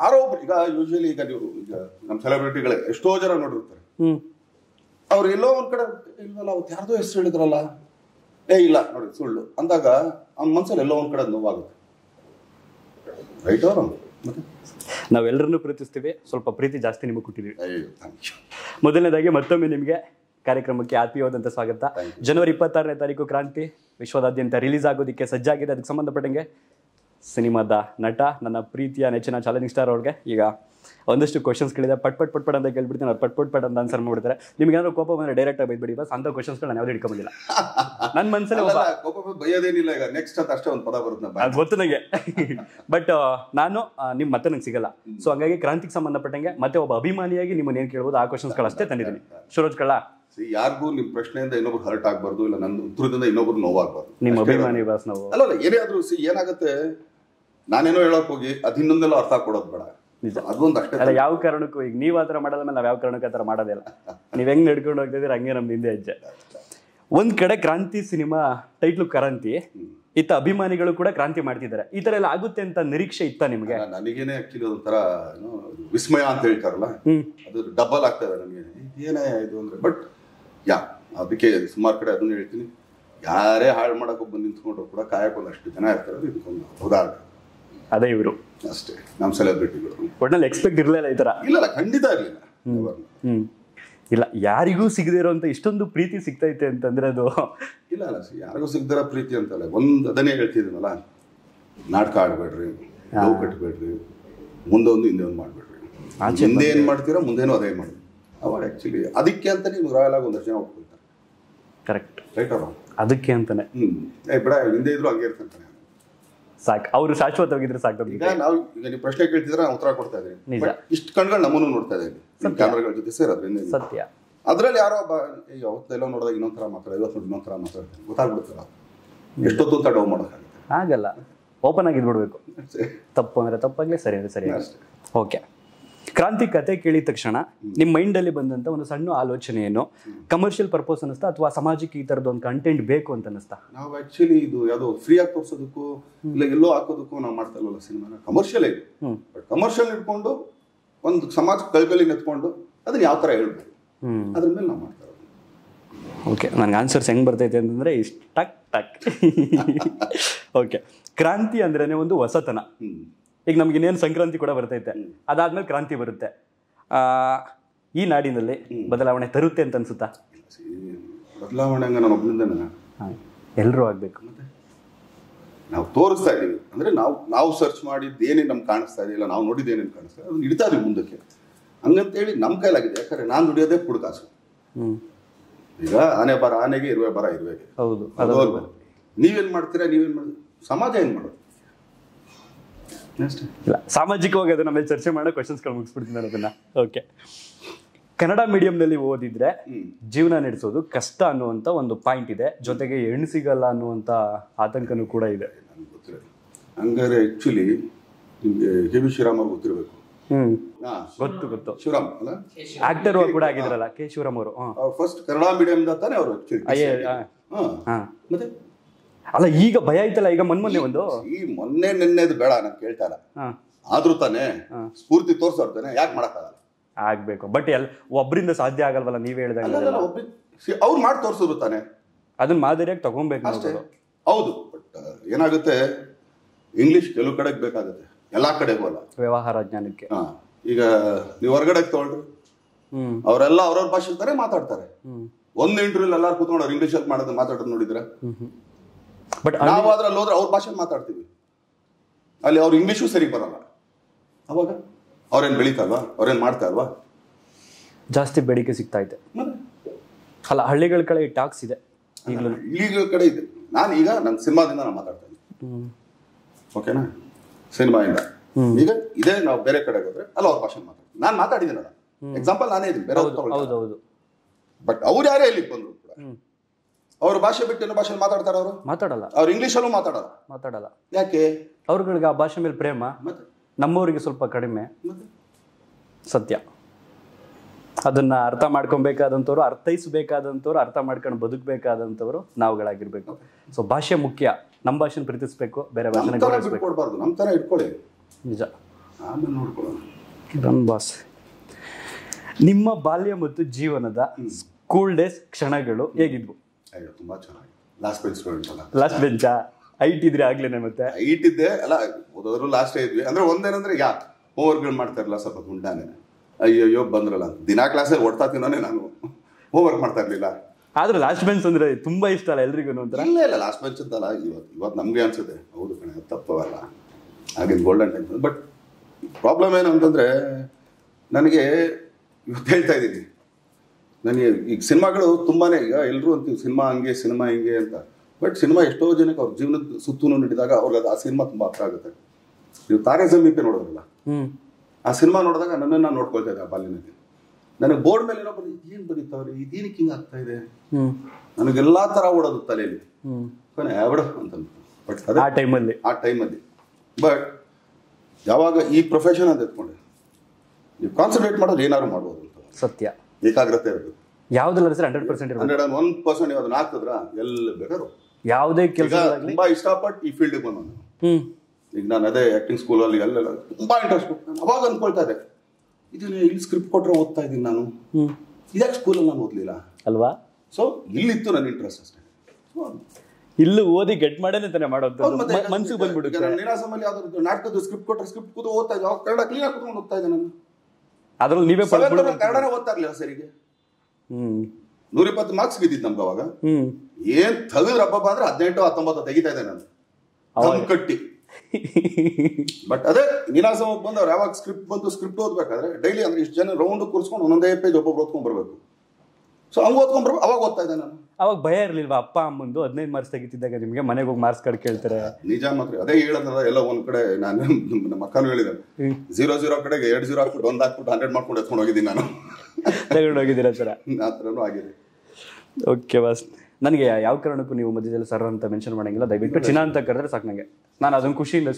ಯಾರೋ ಒಬ್ರು ಈಗ ಯೂಶಲಿ ಈಗ ನೀವು ಈಗ ನಮ್ಮ ಸೆಲೆಬ್ರಿಟಿಗಳೇ ಎಷ್ಟೋ ಜನ ನೋಡಿರ್ತಾರೆ. ಅವ್ರು ಎಲ್ಲೋ ಒಂದ್ ಕಡೆ ಇಲ್ವಲ್ಲ ಅವತ್ತು ಯಾರ್ದೋ ಹೆಸರು ಹೇಳಿದ್ರಲ್ಲ? ಏ ಇಲ್ಲ ನೋಡಿ ಸುಳ್ಳು. ಅಂದಾಗ ಅವ್ನ ಮನ್ಸಲ್ಲಿ ಎಲ್ಲೋ ಒಂದ್ ಕಡೆ ನೋವಾಗುತ್ತೆ. ರೈಟ್ ಅವ್ರ? ಮತ್ತೆ? ನಾವೆಲ್ಲರನ್ನೂ ಪ್ರೀತಿಸ್ತೀವಿ. ಸ್ವಲ್ಪ ಪ್ರೀತಿ ಜಾಸ್ತಿ ನಿಮಗೆ ಕೊಟ್ಟಿದ್ದೀವಿ. ಮೊದಲನೇದಾಗಿ ಮತ್ತೊಮ್ಮೆ ನಿಮಗೆ ಕಾರ್ಯಕ್ರಮಕ್ಕೆ ಆತ್ಮೀಯವಾದಂಥ ಸ್ವಾಗತ. ಜನವರಿ ಇಪ್ಪತ್ತಾರನೇ ತಾರೀಕು ಕ್ರಾಂತಿ. ವಿಶ್ವದಾದ್ಯಂತ ರಿಲೀಸ್ ಆಗೋದಕ್ಕೆ ಸಜ್ಜಾಗಿದೆ. ಅದಕ್ಕೆ ಸಂಬಂಧಪಟ್ಟಂಗೆ ಸಿನಿಮಾದ ನಟ ನನ್ನ ಪ್ರೀತಿಯ ನೆಚ್ಚಿನ ಚಾಲೆಂಜಿಂಗ್ ಸ್ಟಾರ್ ಅವ್ರಿಗೆ ಈಗ ಒಂದಷ್ಟು ಕ್ವಶನ್ಸ್ಗಳಿದೆ ಪಟ್ ಪಟ್ ಪಟ್ ಪಟ್ ಅಂತ ಕೇಳ್ಬಿಡ್ತೀನಿ. ಅವ್ರು ಪಟ್ ಪಟ್ ಪಟ್ ಅಂತ ಆನ್ಸರ್ ಮಾಡ್ಬಿಡ್ತಾರೆ. ನಿಮ್ಗೆ ಏನಾದ್ರು ಕೋಪ ಬಂದ್ರೆ ಡೈರೆಕ್ಟ್ ಆಗಿ ಬೈದ್ಬಿಡಿ. ಬಸ್ ಅಂತ ಕ್ವಶನ್ಸ್ಗಳು ನಾನು ಯಾವ್ದು ಹಿಡ್ಕೊಂಡಿಲ್ಲ ನನ್ನ ಮನಸ್ಸಲ್ಲಿ ಕೋಪ ಬೈಯೋದೇನಿಲ್ಲ ಈಗ. ನೆಕ್ಸ್ಟ್ ಅಂತ ಅಷ್ಟೇ ಒಂದು ಪದ ಬರುತ್ತೆ ಅದು ಗೊತ್ತು ನನಗೆ ಬಟ್ ನಾನು ನಿಮ್ಮ ಮತ್ತೆ ನಂಗೆ ಸಿಗಲ್ಲ. ಸೊ ಹಂಗಾಗಿ ಕ್ರಾಂತಿಗೆ ಸಂಬಂಧಪಟ್ಟಂಗೆ ಮತ್ತೆ ಒಬ್ಬ ಅಭಿಮಾನಿಯಾಗಿ ನಿಮ್ಮನ್ನ ಏನು ಕೇಳ್ಬೋದು ಆ ಕ್ವಶನ್ಸ್ಗಳಷ್ಟೇ ತಂದಿದ್ದೀನಿ. ಸುರೋಜ್ ಕಳ್ಳ ಯಾರಿಗೂ ನಿಮ್ ಪ್ರಶ್ನೆಯಿಂದ ಇನ್ನೊಬ್ರು ಹರ್ಟ್ ಆಗ್ಬಾರ್ದು ಇಲ್ಲ ನನ್ನ ಉತ್ತರದಿಂದ ಇನ್ನೊಬ್ರು ನೋವಾಗ್ಬಾರ್ದು. ನಿಮ್ಮ ಅಭಿಮಾನಿ ಬಾಸ್ ನಾವು. ಅಲ್ಲ ಅಲ್ಲ ಏನೇ ಆದ್ರೂ ಸಿ ಏನಾಗುತ್ತೆ? ನಾನೇನೋ ಹೇಳಕ್ ಹೋಗಿ ಅದ್ ಇನ್ನೊಂದೆಲ್ಲ ಅರ್ಥ ಕೊಡೋದು ಬೇಡ. ನಿಜ. ಅದೊಂದು ಅಷ್ಟೇ ಅಲ್ಲ ಯಾವ ಕಾರಣಕ್ಕೂ ಈಗ ನೀವು ಆ ಥರ ಮಾಡೋದ ಮೇಲೆ ನಾವು ಯಾವ ಕಾರಣಕ್ಕೂ ಆ ಥರ ಮಾಡೋದೇ ಇಲ್ಲ. ನೀವು ಹೆಂಗ್ ನಡ್ಕೊಂಡು ಹೋಗ್ತಿದ್ದೀರಿ ಹಂಗೆ ನಮ್ಮ ಹಿಂದೆ ಹೆಜ್ಜೆ. ಒಂದ್ ಕಡೆ ಕ್ರಾಂತಿ ಸಿನಿಮಾ ಟೈಟ್ಲು ಕ್ರಾಂತಿ ಇತ್ತ ಅಭಿಮಾನಿಗಳು ಕೂಡ ಕ್ರಾಂತಿ ಮಾಡ್ತಿದ್ದಾರೆ. ಈ ತರ ಎಲ್ಲ ಆಗುತ್ತೆ ಅಂತ ನಿರೀಕ್ಷೆ ಇತ್ತ ನಿಮ್ಗೆ? ನನಗೇನೆ ಆಕ್ಚುಲಿ ಒಂಥರ ವಿಸ್ಮಯ ಅಂತ ಹೇಳ್ತಾರಲ್ಲ ಅದು ಡಬಲ್ ಆಗ್ತದೆ ಇದೆ ನನಗೆ. ಏನೇ ಇದು ಅಂದ್ರೆ ಬಟ್ ಯಾ ಅದಕ್ಕೆ ಸುಮಾರು ಕಡೆ ಅದನ್ನ ಹೇಳ್ತೀನಿ. ಯಾರೇ ಹಾಳು ಮಾಡಕ್ಕೆ ಬಂದು ನಿಂತ್ಕೊಂಡ್ರು ಕೂಡ ಕಾಯಕ್ಕೆ ಒಂದಷ್ಟು ಜನ ಇರ್ತಾರೆ ಇದಕ್ಕೊಂದು ಉದಾಹರಣೆ. ಅದೇ ಇವರು. ಅಷ್ಟೇ ನಮ್ಮ ಸೆಲೆಬ್ರಿಟಿಗಳು ಒಟ್ನಲ್ಲಿ ಎಕ್ಸ್ಪೆಕ್ಟ್ ಇರಲಿಲ್ಲ ಈ ತರ. ಇಲ್ಲ ಇಲ್ಲ ಖಂಡಿತ ಇರಲಿಲ್ಲ. ಇಲ್ಲ ಯಾರಿಗೂ ಸಿಗದೇ ಇರೋಂಥ ಇಷ್ಟೊಂದು ಪ್ರೀತಿ ಸಿಗ್ತೈತೆ ಅಂತಂದ್ರೆ ಅದು ಇಲ್ಲ ಅಲ್ಲ ಯಾರಿಗೂ ಸಿಗ್ದಿರೋ ಪ್ರೀತಿ ಅಂತಲ್ಲ ಒಂದು ಅದನ್ನೇ ಹೇಳ್ತಿದ್ದೀನಲ್ಲ ನಾಟಕ ಆಡಬೇಡ್ರಿ ನೋವು ಕಟ್ಟಬೇಡ್ರಿ ಮುಂದೆ ಒಂದು ಹಿಂದೆ ಒಂದು ಮಾಡಬೇಡ್ರಿ ಹಿಂದೆ ಏನು ಮಾಡ್ತೀರೋ ಮುಂದೇನೂ ಅದೇ ಮಾಡಿ. ಅವಾಗ ಆ್ಯಕ್ಚುಲಿ ಅದಕ್ಕೆ ಅಂತ ನೀವು ರಾಯಲ್ ಆಗಿ ಒಂದಷ್ಟು ಜನ ಒಪ್ಕೊಳ್ತಾರೆ. ಕರೆಕ್ಟ್ ರೈಟ್ ಅವ್ರ ಅದಕ್ಕೆ ಅಂತಲೇ ಹ್ಞೂ ಏ ಬಿಡ ಹಿಂದೆ ಇದ್ರು ಹಂಗೆ ಇರ್ತಾನೆ ಸಾಕು. ಅವರು ಶಾಶ್ವತವಾಗಿದ್ರೆ ಸಾಕು ಈಗ ನಾವು ಈಗ ನೀವು ಪ್ರಶ್ನೆ ಕೇಳ್ತಿದ್ರೆ ನಾನು ಉತ್ತರ ಕೊಡ್ತಾ ನಿಜ. ಬಟ್ ಇಷ್ಟು ಕಣ್ಗಳು ನಮ್ಮನ್ನು ನೋಡ್ತಾ ಇದ್ದೀವಿ ಕ್ಯಾಮ್ರಾಗಳ ಜೊತೆ ಸೇರೋದ್ರಿಂದ ಸತ್ಯ. ಅದ್ರಲ್ಲಿ ಯಾರೋ ಒಬ್ಬ ಅವತ್ತೆಲ್ಲೋ ನೋಡಿದಾಗ ಇನ್ನೊಂದು ಥರ ಮಾತಾಡ ಇವತ್ತು ನೋಡಿ ಇನ್ನೊಂದ್ ಥರ ಮಾತಾಡ್ತಾರೆ. ಗೊತ್ತಾಗ್ಬಿಡ್ತಾರ ಎಷ್ಟೊತ್ತು ಅಂತ ಡೌ ಮಾಡೋಕ್ಕಾಗುತ್ತೆ ಆಗಲ್ಲ ಓಪನ್ ಆಗಿದ್ಬಿಡ್ಬೇಕು ತಪ್ಪು ಅಂದರೆ ತಪ್ಪಾಗಲಿ ಸರಿ ಅಂದರೆ ಸರಿ ಓಕೆ ಕ್ರಾಂತಿ ಕತೆ ಕೇಳಿದ ತಕ್ಷಣ ನಿಮ್ಮ ಮೈಂಡಲ್ಲಿ ಬಂದಂತ ಒಂದು ಸಣ್ಣ ಆಲೋಚನೆ ಏನು ಕಮರ್ಷಿಯಲ್ ಪರ್ಪಸ್ ಅನಿಸ್ತಾ ಅಥವಾ ಸಮಾಜಕ್ಕೆ ಈ ತರದ ಒಂದು ಕಂಟೆಂಟ್ ಬೇಕು ಅಂತ ಅನಿಸ್ತಾ ನಾವು ಆಕ್ಚುಲಿ ಇದು ಯಾವುದೋ ಫ್ರೀ ಆಗಿ ತೋರ್ಸೋದಕ್ಕೂ ಇಲ್ಲ ಎಲ್ಲೋ ಹಾಕೋದಕ್ಕೂ ನಾವು ಮಾಡ್ತಾ ಇಲ್ವಲ್ಲ ಸಿನಿಮಾನ ಕಮರ್ಷಿಯಲ್ ಇದೆ ಬಟ್ ಕಮರ್ಷಿಯಲ್ ಇಟ್ಕೊಂಡು ಒಂದು ಸಮಾಜ ಕಲ್ಕಲಿ ನೆತ್ಕೊಂಡು ಅದನ್ನ ಯಾವ ತರ ಹೇಳ್ಬೇಕು? ಅದ್ರ ಮೇಲೆ ನಾವು ಮಾಡ್ತಾ ಓಕೆ ನನಗೆ ಆನ್ಸರ್ಸ್ ಹೆಂಗೆ ಬರ್ತೈತೆ ಅಂತಂದರೆ ಇಷ್ಟು ಟಕ್ ಟಕ್. ಓಕೆ ಕ್ರಾಂತಿ ಅಂದ್ರೇನೆ ಒಂದು ಹೊಸತನ. ಈಗ ನಮ್ಗೆ ಇನ್ನೇನು ಸಂಕ್ರಾಂತಿ ಕೂಡ ಬರ್ತೈತೆ. ಅದಾದ್ಮೇಲೆ ಕ್ರಾಂತಿ ಬರುತ್ತೆ. ಆ, ಈ ನಾಡಿನಲ್ಲಿ ಬದಲಾವಣೆ ತರುತ್ತೆ ಅಂತ ಅನ್ಸುತ್ತಾ? ಬದಲಾವಣೆ ನಾನು ಎಲ್ಲರೂ ಆಗಬೇಕು. ಮತ್ತೆ? ನಾವು ತೋರಿಸ್ತಾ ಇದ್ದೀವಿ. ಅಂದ್ರೆ ನಾವು ನಾವು ಸರ್ಚ್ ಮಾಡಿದ್ದು ಏನೇನು ನಮ್ಗೆ ಕಾಣಿಸ್ತಾ ಇದೆಯಲ್ಲ ನಾವು ನೋಡಿದ್ದೇನೇನು ಕಾಣಿಸ್ತಾ ಇದೆ ಅದನ್ನ ಇಡ್ತಾ ಇದೀವಿ ಮುಂದಕ್ಕೆ. ಹಂಗಂತೇಳಿ ನಮ್ಮ ಕೈಲಾಗಿದೆ. ಯಾಕಂದ್ರೆ ನಾನು ದುಡಿಯೋದೇ ಪುಡ್ಕಾಸು ಹ್ಞೂ ಈಗ ಆನೆ ಬರ ಆನೆಗೆ ಇರುವೆ ಬರ ಇರುವೆಗೆ ಹೌದು. ನೀವೇನ್ ಮಾಡ್ತೀರಾ? ನೀವೇನ್ ಮಾಡಿ ಸಮಾಜ ಏನ್ ಮಾಡೋದು? ಇಲ್ಲ ಸಾಮಾಜಿಕವಾಗಿ ಅದನ್ನ ಮೇಲೆ ಚರ್ಚೆ ಮಾಡೋ ಕ್ವಶನ್ಸ್ಗಳು ಮುಗಿಸ್ಬಿಡ್ತೀನಿ ನಾನು ಅದನ್ನ. ಓಕೆ ಕನ್ನಡ ಮೀಡಿಯಂನಲ್ಲಿ ಓದಿದ್ರೆ ಜೀವನ ನಡೆಸೋದು ಕಷ್ಟ ಅನ್ನುವಂಥ ಒಂದು ಪಾಯಿಂಟ್ ಇದೆ. ಜೊತೆಗೆ ಹೆಣ್ಣು ಸಿಗಲ್ಲ ಅನ್ನುವಂಥ ಆತಂಕನೂ ಕೂಡ ಇದೆ. ಹಂಗಾದ್ರೆ ಹಂಗಾರೆ ಆಕ್ಚುಲಿ ನಿಮ್ಗೆ ಕೆ ವಿ ಶಿವರಾಮ್ ಅವ್ರು ಗೊತ್ತಿರಬೇಕು. ಗೊತ್ತು ಗೊತ್ತು. ಶಿವರಾಮ್ ಅಲ್ಲ? ಆಕ್ಟರ್ ಕೂಡ ಆಗಿದ್ರಲ್ಲ ಕೆ ಶಿವರಾಮ್ ಅವರು ಫಸ್ಟ್ ಕನ್ನಡ ಮೀಡಿಯಂ ತಾನೇ ಅವರು ಮತ್ತೆ? ಅಲ್ಲ ಈಗ ಭಯ ಐತಲ್ಲ ಈಗ ಮೊನ್ನೆ ಒಂದು? ಈ ಮೊನ್ನೆ ನಿನ್ನೆದು ಬೇಡ ನಾನು ಕೇಳ್ತಾರ ಇಲ್ಲ. ಆದ್ರೂ ತಾನೆ. ಸ್ಫೂರ್ತಿ ತೋರ್ಸೋರ್ತಾನೆ ಯಾಕೆ ಮಾಡಕ್ಕಾಗಲ್ಲ ಆಗ್ಬೇಕು. ಬಟ್ ಎಲ್ ಒಬ್ರಿಂದ ಸಾಧ್ಯ ಆಗಲ್ವಲ್ಲ ನೀವ್ ಹೇಳಿದಾಗ ಅವ್ರು ಮಾಡಿ ತೋರ್ಸಿದ್ರು ತಾನೆ. ಅದನ್ನ ಮಾದರಿಯಾಗಿ ತಗೊಬೇಕು ಅಷ್ಟೇ. ಹೌದು. ಬಟ್ ಏನಾಗುತ್ತೆ? ಇಂಗ್ಲಿಷ್ ಕೆಲವು ಕಡೆಗೆ ಬೇಕಾಗುತ್ತೆ. ಎಲ್ಲಾ ಕಡೆ ಅಲ್ಲ. ವ್ಯವಹಾರ ಜ್ಞಾನಕ್ಕೆ. ಈಗ ನೀವು ಹೊರಗಡೆ ತಗೊಳ್ರಿ. ಅವರೆಲ್ಲ ಅವ್ರವ್ರ ಭಾಷೆ ತಾನೇ ಮಾತಾಡ್ತಾರೆ. ಒಂದು ಇಂಟರ್ವ್ಯೂ ಎಲ್ಲಾರು ಕೂತ್ಕೊಂಡು ಅವ್ರು ಇಂಗ್ಲಿಷ್ ಅಲ್ಲಿ ಮಾಡೋದು ಮಾತಾಡೋದು ನೋಡಿದ್ರೆ? ಬಟ್ ನಾವು ಅದ್ರಲ್ಲಿ ಹೋದ್ರೆ ಅವ್ರ ಭಾಷೆ ಮಾತಾಡ್ತೀವಿ. ಅಲ್ಲಿ ಅವ್ರ ಇಂಗ್ಲೀಷು ಸರಿ ಬರಲ್ಲ. ಅವಾಗ? ಅವ್ರೇನ್ ಬೆಳೀತಲ್ವಾ ಅವ್ರೇನ್ ಮಾಡ್ತಾ ಇಲ್ವಾ? ಜಾಸ್ತಿ ಬೇಡಿಕೆ ಸಿಗ್ತಾ ಇದೆ. ಅಲ್ಲ ಹಳ್ಳಿಗಳ ಕಡೆ ಟಾಕ್ಸ್ ಇದೆ. ಹಳ್ಳಿಗಳ ಕಡೆ ಇದೆ. ನಾನು ಈಗ ನನ್ನ ಸಿನಿಮಾದಿಂದ ನಾನು ಮಾತಾಡ್ತಾ ಇದ್ದೀನಿ. ಹ್ಮ್. ಓಕೆನಾ? ಸಿನಿಮಾಯಿಂದ. ಈಗ ಇದೇ ನಾವು ಬೇರೆ ಕಡೆ ಹೋದ್ರೆ ಅಲ್ಲ ಅವ್ರ ಭಾಷೆ ಮಾತಾಡ್ತೀನಿ ನಾನು ಮಾತಾಡಿದ್ದೀನಲ್ಲ. ಎಕ್ಸಾಂಪಲ್ ನಾನೇ ಇದ್ದೀನಿ ಬೇರೆ ಹೌದು ಹೌದು ಬಟ್ ಅವ್ರು ಯಾರೇ ಇಲ್ಲಿಗೆ ಬಂದ್ರು ಕೂಡ ಅವ್ರ ಭಾಷೆ ಬಿಟ್ಟು ಏನೋ ಭಾಷೆಲಿ ಮಾತಾಡ್ತಾರ ಅವರು? ಮಾತಾಡಲ್ಲ. ಅವ್ರು ಇಂಗ್ಲೀಷಲ್ಲೂ ಮಾತಾಡಲ್ಲ? ಮಾತಾಡಲ್ಲ. ಯಾಕೆ? ಅವ್ರಗಳಿಗೆ ಆ ಭಾಷೆ ಮೇಲೆ ಪ್ರೇಮ ನಮ್ಮವರಿಗೆ ಸ್ವಲ್ಪ ಕಡಿಮೆ. ಸತ್ಯ. ಅದನ್ನ ಅರ್ಥ ಮಾಡ್ಕೊಬೇಕಾದಂಥವ್ರು ಅರ್ಥೈಸಬೇಕಾದಂಥವ್ರು ಅರ್ಥ ಮಾಡ್ಕೊಂಡು ಬದುಕಬೇಕಾದಂಥವ್ರು ನಾವುಗಳಾಗಿರ್ಬೇಕು. ಸೊ ಭಾಷೆ ಮುಖ್ಯ. ನಮ್ಮ ಭಾಷೆನ ಪ್ರೀತಿಸ್ಬೇಕು ಬೇರೆ ಭಾಷೆ ಭಾಷೆನ ನಮ್ಮ ಇಟ್ಕೊಳ್ಳಿ. ನಿಜ. ಆಮೇಲೆ ನೋಡ್ಕೊಳ್ಳೋಣ. ರನ್ ಬಾಸ್ ನಿಮ್ಮ ಬಾಲ್ಯ ಮತ್ತು ಜೀವನದ ಸ್ಕೂಲ್ ಡೇಸ್ ಕ್ಷಣಗಳು ಹೇಗಿದ್ವು? ಅಯ್ಯೋ ತುಂಬಾ ಚೆನ್ನಾಗಿ. ಲಾಸ್ಟ್ ಬೆಂಚ್ ಸ್ಟೂಡೆಂಟ್ ಅಲ್ಲ ಲಾಸ್ಟ್ ಬೆಂಚಾ ಹೈಟ್ ಇದ್ರೆ ಆಗ್ಲೇನೆ ಮತ್ತೆ? ಹೈಟ್ ಇದ್ದೆ ಅಲ್ಲ ಓದೋದ್ರು ಲಾಸ್ಟ್ ಇದ್ವಿ. ಅಂದ್ರೆ ಒಂದೇನಂದ್ರೆ ಯಾ ಹೋಮ್ವರ್ಕ್ಗಳು ಮಾಡ್ತಾ ಇರಲ್ಲ ಸ್ವಲ್ಪ ಗುಂಡಾನೆ. ಅಯ್ಯೋ ಬಂದ್ರಲ್ಲ. ದಿನಾ ಕ್ಲಾಸಲ್ಲಿ ಓಡ್ತಾ ತಿನ್ನೋನೆ ನಾನು. ಹೋಮ್ವರ್ಕ್ ಮಾಡ್ತಾ ಇರ್ಲಿಲ್ಲ. ಆದ್ರೆ ಲಾಸ್ಟ್ ಬೆಂಚ್ ಅಂದ್ರೆ ತುಂಬಾ ಇಷ್ಟ ಅಲ್ಲ ಎಲ್ರಿಗೂ ಒಂಥರ? ಇಲ್ಲ ಇಲ್ಲ ಲಾಸ್ಟ್ ಬೆಂಚ್ ಅಂತಲ್ಲ ಇವತ್ತು ಇವತ್ತು ನಮಗೆ ಅನ್ಸುತ್ತೆ. ಹೌದು ಕಣೆ ತಪ್ಪವಲ್ಲ. ಆಗಿನ ಗೋಲ್ಡನ್ ಟೈಮ್ ಬಟ್ ಪ್ರಾಬ್ಲಮ್ ಏನು ಅಂತಂದ್ರೆ ನನಗೆ ಇವತ್ತು ಹೇಳ್ತಾ ಇದ್ದೀನಿ. ನನಗೆ ಈಗ ಸಿನಿಮಾಗಳು ತುಂಬಾನೇ ಈಗ ಎಲ್ಲರೂ ಅಂತೀವಿ ಸಿನಿಮಾ ಹಂಗೆ ಸಿನಿಮಾ ಹಿಂಗೆ ಅಂತ. ಬಟ್ ಸಿನಿಮಾ ಎಷ್ಟೋ ಜನಕ್ಕೆ ಅವ್ರ ಜೀವನದ ಸುತ್ತೂ ನೋಡಿದಾಗ ಅವ್ರಿಗೆ ಆ ಸಿನಿಮಾ ತುಂಬಾ ಅರ್ಥ ಆಗುತ್ತೆ. ನೀವು ತಾರೆ ಸಮೀಪೆ ನೋಡೋದಿಲ್ಲ. ಆ ಸಿನಿಮಾ ನೋಡಿದಾಗ ನನ್ನನ್ನು ನಾನು ನೋಡ್ಕೊಳ್ತಾ ಇದ್ದೆ ಆ ಬಾಲ್ಯನಲ್ಲಿ ನನಗೆ ಬೋರ್ಡ್ ಮೇಲೆ ಏನೋ ಬರಿ ಏನು ಬರೀತಾವ್ರೆ? ಇದೇನಕ್ಕೆ ಹಿಂಗೆ ಆಗ್ತಾ ಇದೆ? ನನಗೆಲ್ಲ ಥರ ತರ ಓಡೋದು ತಲೆಯಲ್ಲಿ. ಕೊನೆ ಯಾವಡ ಬಟ್ ಅದೇ ಆ ಟೈಮಲ್ಲಿ. ಆ ಟೈಮಲ್ಲಿ. ಬಟ್ ಯಾವಾಗ ಈ ಪ್ರೊಫೆಷನ್ ಅಂತ ಎತ್ಕೊಂಡೆ. ನೀವು ಕಾನ್ಸಂಟ್ರೇಟ್ ಮಾಡೋದು ಏನಾದ್ರು ಮಾಡ್ಬೋದು ಅಂತ. ಸತ್ಯ. ಏಕಾಗ್ರತೆ ಇರಬೇಕು ಯಾವ್ದಲ್ಲ sir? Hundred percent hundred one percent ನೀವು ಅದನ್ನ ಹಾಕಿದ್ರ ಎಲ್ಲ ಬೇಕಾದ್ರು. ಯಾವುದೇ ಕೆಲಸ ತುಂಬಾ ಇಷ್ಟಪಟ್ಟು ಈ ಫೀಲ್ಡಿಗೆ ಬಂದ ಈಗ ನಾನು ಅದೇ ಆಕ್ಟಿಂಗ್ ಸ್ಕೂಲಲ್ಲಿ ಅಲ್ಲೆಲ್ಲ ತುಂಬಾ ಇಂಟ್ರೆಸ್ಟ್ ಅವಾಗ ಅನ್ಕೊಳ್ತಾ ಇದ್ದೆ ಇದನ್ನ ಇಲ್ಲಿ ಸ್ಕ್ರಿಪ್ಟ್ ಕೊಟ್ಟರೆ ಓದ್ತಾ ಇದ್ದೀನಿ ನಾನು. ಇದಕ್ಕೆ ಸ್ಕೂಲ್ ಸ್ಕೂಲಲ್ಲಿ ನಾನು ಓದಲಿಲ್ಲ? ಅಲ್ವಾ? ಸೊ ಇಲ್ಲಿತ್ತು ನನ್ನ ಇಂಟ್ರೆಸ್ಟ್ ಅಷ್ಟೇ. ಇಲ್ಲಿ ಓದಿ ಗೆಟ್ ಮಾಡೇನೆ ತಾನೆ ಮಾಡೋದು ಮನ್ಸಿಗೆ ಬಂದ್ಬಿಡುತ್ತೆ. ನಾನು ನೀನಾಸಮಲ್ಲಿ ಯಾವ್ದಾದ್ರು ನಾಟಕದ ಸ್ಕ್ರಿಪ್ಟ್ ಕೊಟ್ಟರೆ ಸ್ಕ್ರಿಪ್ಟ್ ಕೂತು ಓದ್ತಾ ಇದ್ದೆ ಕನ್ನಡ ಕ್ಲಿಯರ್ ಕುತ್ಕೊಂಡು ಓದ್ತಾ ಇದ್ದೆ ನಾನು. ಅದ್ರಲ್ಲಿ ನೀವೇ ಕನ್ನಡನೇ ಓದ್ತಾ ಇರ್ಲಿಲ್ಲ ಸರಿಗೆ? ಹ್ಮ್. ನೂರಿಪ್ಪತ್ತು ಮಾರ್ಕ್ಸ್ ಬಿದ್ದಿದ್ದು ನಮ್ಗೆ ಅವಾಗ. ಏನ್ ತಗದ್ರ ಹಬ್ಬ ಅಂದ್ರೆ ಹದಿನೆಂಟು ಹತ್ತೊಂಬತ್ತು ತೆಗಿತಾ ಇದ್ದೆ ನಾನು. ಕಟ್ಟಿ. ಬಟ್ ಅದೇ ನೀನಾಸಮ ಬಂದು ಅವ್ರು ಯಾವಾಗ ಸ್ಕ್ರಿಪ್ಟ್ ಬಂದು ಸ್ಕ್ರಿಪ್ಟ್ ಓದ್ಬೇಕಾದ್ರೆ ಡೈಲಿ ಅಂದ್ರೆ ಇಷ್ಟು ಜನ ರೌಂಡ್ ಕೂರಿಸ್ಕೊಂಡು ಒಂದೊಂದೇ ಪೇಜ್ ಒಬ್ಬೊಬ್ರು ಓದ್ಕೊಂಡ್ ಬರ್ಬೇಕು. ಸೊ ಹಂಗ ಓದ್ಕೊಂಡ್ ಬರ್ಬೇಕು ಅವಾಗ ಓದ್ತಾ ಇದ್ದೆ ನಾನು. ಅವಾಗ ಭಯ ಇರ್ಲಿಲ್ವಾ ಅಪ್ಪ ಅಮ್ಮಂದು ಹದಿನೈದು ಮಾರ್ಕ್ಸ್ ತೆಗಿತಿದ್ದಾಗ ನಿಮ್ಗೆ ಮನೆಗೆ ಹೋಗಿ ಮಾರ್ಕ್ಸ್ ಕಾರ್ಡ್ ಕೇಳ್ತಾರೆ? ನಿಜ ಮಾತ್ರ ಅದೇ ಹೇಳೋದಲ್ಲ ಎಲ್ಲ ಒಂದ್ ಕಡೆ ನಾನು ನಮ್ಮ ಅಕ್ಕನೂ ಹ್ಮ್. ಜೀರೋ ಜೀರೋ ಕಡೆಗೆ ಎರಡು ಜೀರೋ ಹಾಕ್ಬಿಟ್ಟು ಒಂದ್ ಹಾಕ್ಬಿಟ್ಟು ಹಂಡ್ರೆಡ್ ಮಾಡ್ಕೊಂಡು ಎತ್ಕೊಂಡು ಹೋಗಿದ್ದೀನಿ ನಾನು. ತಗೊಂಡು ಹೋಗಿದ್ದೀರಾ ಸರ ಆ ಥರನೂ ಆಗಿದೆ. ಓಕೆ ಬಸ್ ನನಗೆ ಯಾವ ಕಾರಣಕ್ಕೂ ನೀವು ಮಧ್ಯದಲ್ಲಿ ಸರ್ ಅಂತ ಮೆನ್ಷನ್ ಮಾಡಂಗಿಲ್ಲ. ದಯವಿಟ್ಟು ಚಿನ್ನ ಅಂತ ಕರೆದ್ರೆ ಸಾಕು ನಂಗೆ. ನಾನು ಅದೊಂದು ಖುಷಿಯಿಂದ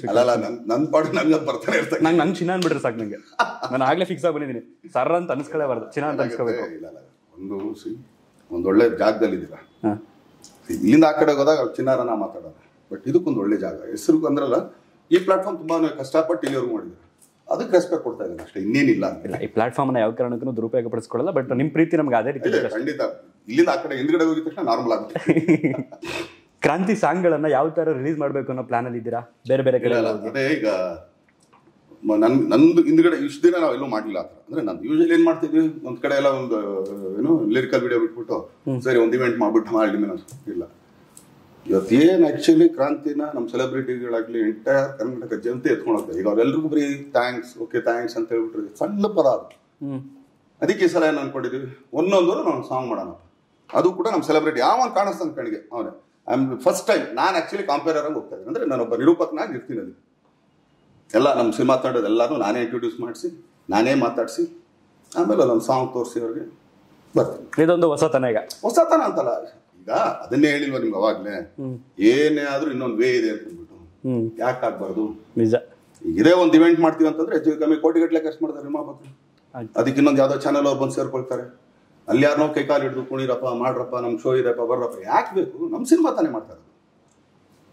ನನ್ನ ಪಾಡು ನಂಗೆ ಬರ್ತಾನೆ ಇರ್ತಾರೆ ನಂಗೆ ನಂಗೆ ಚಿನ್ನ ಅನ್ಬಿಟ್ರೆ ಸಾಕು ನಂಗೆ. ನಾನು ಆಗಲೇ ಫಿಕ್ಸ್ ಆಗಿ ಬಂದಿದ್ದೀನಿ ಸರ್ ಅಂತ ಅನ್ಸ್ಕೊಳ್ಳೇಬಾರ್ದು. ಚಿನ್ನ ಅಂತ ಅನ್ಸ್ಕೋಬೇಕು. ಒಂದು ಒಳ್ಳೆ ಜಾಗದಲ್ಲಿದ್ದೀರಾ ಇಲ್ಲಿಂದ ಆ ಕಡೆ ಹೋದಾಗ ಚಿನ್ನಾರನ ಮಾತಾಡೋಣ ಬಟ್ ಇದಕ್ಕೊಂದು ಒಳ್ಳೆ ಜಾಗ. ಹೆಸರು ಅಂದ್ರಲ್ಲ ಈ ಪ್ಲಾಟ್ಫಾರ್ಮ್ ತುಂಬಾ ಕಷ್ಟಪಟ್ಟು ಇಲ್ಲಿವರೆಗೂ ಮಾಡಿದ್ರು ಅದಕ್ಕೆ ರೆಸ್ಪೆಕ್ಟ್ ಕೊಡ್ತಾ ಇದ್ದೀನಿ ಅಷ್ಟೇ ಇನ್ನೇನಿಲ್ಲ ಇಲ್ಲ ಈ ಪ್ಲಾಟ್ಫಾರ್ಮ್ನ ಯಾವ ಕಾರಣಕ್ಕೂ ದುರುಪಯೋಗ ಪಡಿಸ್ಕೊಳ್ಳಲ್ಲ ಬಟ್ ನಿಮ್ಮ ಪ್ರೀತಿ ನಮ್ಗೆ ಅದೇ ರೀತಿ ಖಂಡಿತ. ಇಲ್ಲಿಂದ ಆ ಕಡೆ ಹಿಂದ್ಗಡೆ ಹೋಗಿದ ತಕ್ಷಣ ನಾರ್ಮಲ್ ಆಗುತ್ತೆ. ಕ್ರಾಂತಿ ಸಾಂಗ್ಗಳನ್ನು ಯಾವ ತರ ರಿಲೀಸ್ ಮಾಡ್ಬೇಕು ಅನ್ನೋ ಪ್ಲಾನ್ ಅಲ್ಲಿ ಇದ್ದೀರಾ? ಬೇರೆ ಬೇರೆ ಕಡೆ ಅದೇ ಈಗ ನನ್ ನಂದು ಹಿಂದ್ಗಡೆ ಇಷ್ಟು ದಿನ ನಾವೆಲ್ಲೂ ಮಾಡಿಲ್ಲ ಆ ಥರ. ಅಂದ್ರೆ ನಾನು ಯೂಶಲಿ ಏನ್ ಮಾಡ್ತಿದ್ವಿ ಒಂದ್ ಕಡೆ ಎಲ್ಲ ಒಂದು ಏನು ಲಿರಿಕಲ್ ವಿಡಿಯೋ ಬಿಟ್ಬಿಟ್ಟು ಸರಿ ಒಂದು ಇವೆಂಟ್ ಮಾಡ್ಬಿಟ್ಟು ಮಾಡಿ ಇಲ್ಲ ಇವತ್ತು ಏನ್ ಆಕ್ಚುಲಿ ಕ್ರಾಂತಿನ ನಮ್ಮ ಸೆಲೆಬ್ರಿಟಿಗಳಾಗ್ಲಿ ಎಂಟೈರ್ ಕರ್ನಾಟಕ ಜನತೆ ಎತ್ಕೊಂಡು ಹೋಗ್ತಾರೆ. ಈಗ ಅವ್ರೆಲ್ರಿಗೂ ಬರೀ ಥ್ಯಾಂಕ್ಸ್ ಓಕೆ ಥ್ಯಾಂಕ್ಸ್ ಅಂತ ಹೇಳ್ಬಿಟ್ರೆ ಸಣ್ಣ ಪದ ಅದು. ಅದಕ್ಕೆ ಈ ಸಲ ಏನು ಅನ್ಕೊಂಡಿದೀವಿ? ಒಂದೊಂದು ನಾವು ಸಾಂಗ್ ಮಾಡೋಣ ಅದು ಕೂಡ ನಮ್ಮ ಸೆಲೆಬ್ರಿಟಿ ಯಾವ ಕಾಣಿಸ್ತಾನೆ ಕಣಿಗೆ ಅವನೇ. ಐ ಆಮ್ ಫಸ್ಟ್ ಟೈಮ್ ನಾನು ಆಕ್ಚುಲಿ ಕಾಂಪೇರ್ ಆಗಿ ಹೋಗ್ತಾ ಇದ್ದೀನಿ. ಅಂದ್ರೆ ನಾನೊಬ್ಬ ನಿರೂಪಕನಾಗಿ ಇರ್ತೀನಿ ಅಲ್ಲಿ. ಎಲ್ಲ ನಮ್ಮ ಸಿನಿಮಾ ತಂಡದ ಎಲ್ಲಾನು ನಾನೇ ಇಂಟ್ರೊಡ್ಯೂಸ್ ಮಾಡಿಸಿ ನಾನೇ ಮಾತಾಡಿಸಿ ಆಮೇಲೆ ನಮ್ಮ ಸಾಂಗ್ ತೋರಿಸಿ ಅವ್ರಿಗೆ ಬರ್ತೀನಿ. ಇದೊಂದು ಹೊಸತನ ಈಗ. ಹೊಸತನ ಅಂತಲ್ಲ ಈಗ ಅದನ್ನೇ ಹೇಳಿಲ್ವ ನಿಮ್ಗೆ ಅವಾಗಲೇ? ಏನೇ ಆದ್ರೂ ಇನ್ನೊಂದು ವೇ ಇದೆ ಅಂತ ಅಂದ್ಬಿಟ್ಟು. ಹ್ಮ್. ಯಾಕೆ ಆಗ್ಬಾರ್ದು? ನಿಜ. ಇದೇ ಒಂದು ಇವೆಂಟ್ ಮಾಡ್ತೀವಿ ಅಂತಂದ್ರೆ ಹೆಚ್ಚು ಕಮ್ಮಿ ಕೋಟಿಗಟ್ಟಲೆ ಖರ್ಚು ಮಾಡ್ತಾರೆ ನಿಮ್ಮ ಬಗ್ಗೆ ಅದಕ್ಕೆ ಇನ್ನೊಂದು ಯಾವುದೋ ಚಾನಲ್ ಅವ್ರು ಬಂದು ಸೇರ್ಕೊಳ್ತಾರೆ. ಅಲ್ಲಿ ಯಾರನ್ನೋ ಕೈ ಕಾಲು ಹಿಡಿದು ಕುಣಿರಪ್ಪ ಮಾಡ್ರಪ್ಪ ನಮ್ಮ ಶೋ ಇದೆಪ್ಪ ಬರ್ರಪ್ಪ ಯಾಕೆ ಬೇಕು? ನಮ್ಮ ಸಿನಿಮಾ ತಾನೇ ಮಾಡ್ತಾರೆ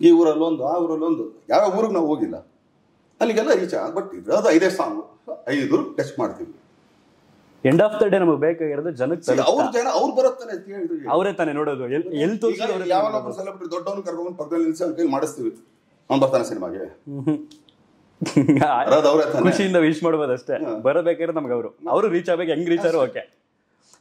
ಈ ಊರಲ್ಲೊಂದು ಆ ಊರಲ್ಲೊಂದು ಯಾವ ಊರಿಗೆ ನಾವು ಹೋಗಿಲ್ಲ. ಅಲ್ಲಿಗೆಲ್ಲ ರೀಚ್ ಬಟ್ ಅದು ಐದೇ ಸಾಂಗ್ ಐದು ಟೆಸ್ಟ್ ಮಾಡ್ತೀವಿ. ಎಂಡ್ ಆಫ್ ದ ಡೇ ನಮಗೆ ಬೇಕಾಗಿರೋದು ಜನಕ್ಕೆ ಅವ್ರ ಜನ ಅವ್ರು ಬರುತ್ತಾನೆ ಅವರೇ ತಾನೆ ನೋಡೋದು. ಎಲ್ ಎಲ್ಲಿ ತೋರಿಸಿದ್ರು ಯಾವಾಗ ಒಬ್ಬ ಸೆಲೆಬ್ರಿಟಿ ದೊಡ್ಡವನು ಕರ್ಕೊಂಡು ಪಕ್ಕದಲ್ಲಿ ನಿಲ್ಸಿ ಅವ್ನ ಕೈಲಿ ಮಾಡಿಸ್ತೀವಿ. ಅವ್ನು ಬರ್ತಾನೆ ಸಿನಿಮಾಗೆ. ಖುಷಿಯಿಂದ ವಿಶ್ ಮಾಡ್ಬೋದು ಅಷ್ಟೇ ಬರಬೇಕಾದ್ರೆ ನಮ್ಗೆ ಅವರು. ಅವರು ರೀಚ್ ಆಗ್ಬೇಕು ಹೆಂಗ್ ರೀಚ್ ಆದ್ರೂ ಓಕೆ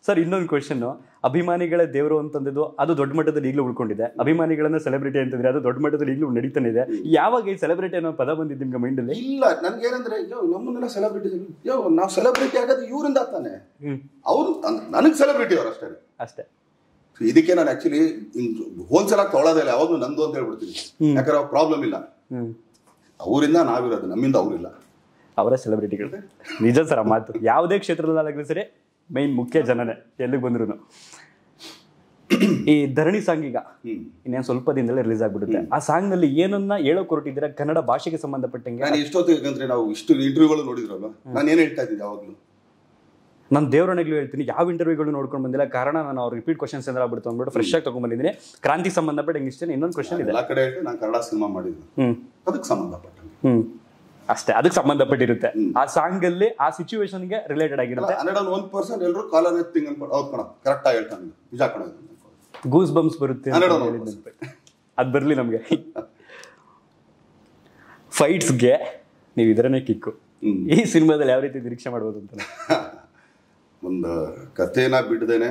ಸರ್ ಇನ್ನೊಂದು ಕ್ವೆಶನ್ ಅಭಿಮಾನಿಗಳೇ ದೇವರು ಅಂತಂದಿದ್ದು ಅದು ದೊಡ್ಡ ಮಟ್ಟದಲ್ಲಿ ಈಗಲೂ ಉಳ್ಕೊಂಡಿದೆ. ಅಭಿಮಾನಿಗಳನ್ನ ಸೆಲೆಬ್ರಿಟಿ ಅಂತಂದ್ರೆ ಅದು ದೊಡ್ಡ ಮಟ್ಟದಲ್ಲಿ ಈಗಲೂ ನಡೀತಾನೆ ಇದೆ. ಯಾವಾಗ ಈ ಸೆಲೆಬ್ರಿಟಿ ಅನ್ನೋ ಪದ ಬಂದಿದ್ದು ನಿಮ್ಗೆ ಮೈಂಡಲ್ಲಿ ಇಲ್ಲ ನನ್ಗೆ ಏನಂದ್ರೆ ನಮ್ಮನ್ನೆಲ್ಲ ಸೆಲೆಬ್ರಿಟಿ ಯೋ ನಾವು ಸೆಲೆಬ್ರಿಟಿ ಆಗೋದು ಇವರಿಂದ ತಾನೆ. ಅವರು ನನಗೆ ಸೆಲೆಬ್ರಿಟಿ ಅವ್ರು ಅಷ್ಟೇ. ಅಷ್ಟೇ. ಇದಕ್ಕೆ ನಾನು ಆಕ್ಚುಲಿ ಹೋಲ್ಸೇಲ್ ಆಗಿ ತೊಳೋದಿಲ್ಲ ಯಾವಾಗಲೂ ನಂದು ಅಂತ ಹೇಳ್ಬಿಡ್ತೀನಿ. ಯಾಕಂದ್ರೆ ಪ್ರಾಬ್ಲಮ್ ಇಲ್ಲ. ಅವರಿಂದ ನಾವಿರೋದು ನಮ್ಮಿಂದ ಅವರಿಲ್ಲ. ಅವರೇ ಸೆಲೆಬ್ರಿಟಿಗಳು ನಿಜ ಸರ್ ಮಾತು. ಯಾವುದೇ ಕ್ಷೇತ್ರದಲ್ಲಾಗಲಿ ಸರಿ ಮೈನ್ ಮುಖ್ಯ ಜನನೇ ಎಲ್ಲಿಗೆ ಬಂದ್ರು ಈ ಧರಣಿ ಸಾಂಗ್ ಈಗ ಇನ್ನೇನು ಸ್ವಲ್ಪ ದಿನದಲ್ಲೇ ರಿಲೀಸ್ ಆಗ್ಬಿಡುತ್ತೆ. ಆ ಸಾಂಗ್ನಲ್ಲಿ ಏನನ್ನ ಹೇಳೋಕ್ ಹೊರಟಿದ್ದೀರಾ ಕನ್ನಡ ಭಾಷೆಗೆ ಸಂಬಂಧಪಟ್ಟಂಗೆ? ನಾನು ಎಷ್ಟೊತ್ತಿಗೆ ಯಾಕಂದ್ರೆ ನಾವು ಇಷ್ಟು ಇಂಟರ್ವ್ಯೂಗಳು ನೋಡಿದ್ರಲ್ಲ ನಾನು ಏನ್ ಹೇಳ್ತಾ ಇದ್ದೆ ಯಾವಾಗಲೂ? ನಾನು ದೇವರನೆಗ್ಲು ಹೇಳ್ತೀನಿ ಯಾವ ಇಂಟರ್ವ್ಯೂಗಳು ನೋಡ್ಕೊಂಡು ಬಂದಿಲ್ಲ. ಕಾರಣ ನಾನು ಅವ್ರು ರಿಪೀಟ್ ಕ್ವಶನ್ಸ್ ಏನಾರ ಆಗ್ಬಿಡ್ತು ಅಂದ್ಬಿಟ್ಟು ಫ್ರೆಶ್ ಆಗಿ ತಗೊಂಡ್ಬಂದಿದ್ದೀನಿ ಕ್ರಾಂತಿ ಸಂಬಂಧಪಟ್ಟ ಹೆಂಗೆ ಇಷ್ಟೇ ಇನ್ನೊಂದು ಕ್ವಶನ್ ಇದೆ. ಎಲ್ಲ ಕಡೆ ನಾನು ಕನ್ನಡ ಸಿನಿಮಾ ಹ್ಮ್. ಅದಕ್ಕೆ ಸಂಬಂಧಪಟ್ಟಂಗೆ. ಅಷ್ಟೇ. ಅದಕ್ಕೆ ಸಂಬಂಧಪಟ್ಟಿರುತ್ತೆ. ಆ ಸಾಂಗ್ ಅಲ್ಲಿ ಆ ಸಿಚುವೇಶನ್ಗೆ ರಿಲೇಟೆಡ್ ಆಗಿರುತ್ತೆ. ಹಂಡ್ರೆಡ್ ಒನ್ ಪರ್ಸೆಂಟ್ ಎಲ್ಲರೂ ಕಾಲರ್ ಎತ್ತಿಂಗ್ ಅನ್ಕೊಂಡು ಹೌದು ಕಣ ಕರೆಕ್ಟ್ ಆಗಿ ಹೇಳ್ತಾನೆ ನಿಜ ಕಣ ಗೂಸ್ ಬಂಪ್ಸ್ ಬರುತ್ತೆ ಒಂದು. ಅದ್ ಬರ್ಲಿ ನಮ್ಗೆ. ಫೈಟ್ಸ್ಗೆ ನೀವು ಇದರನೇ ಕಿಕ್ಕು. ಈ ಸಿನಿಮಾದಲ್ಲಿ ಯಾವ ರೀತಿ ನಿರೀಕ್ಷೆ ಮಾಡ್ಬೋದು ಅಂತ ಒಂದು ಕಥೆನ ಬಿಡದೇನೆ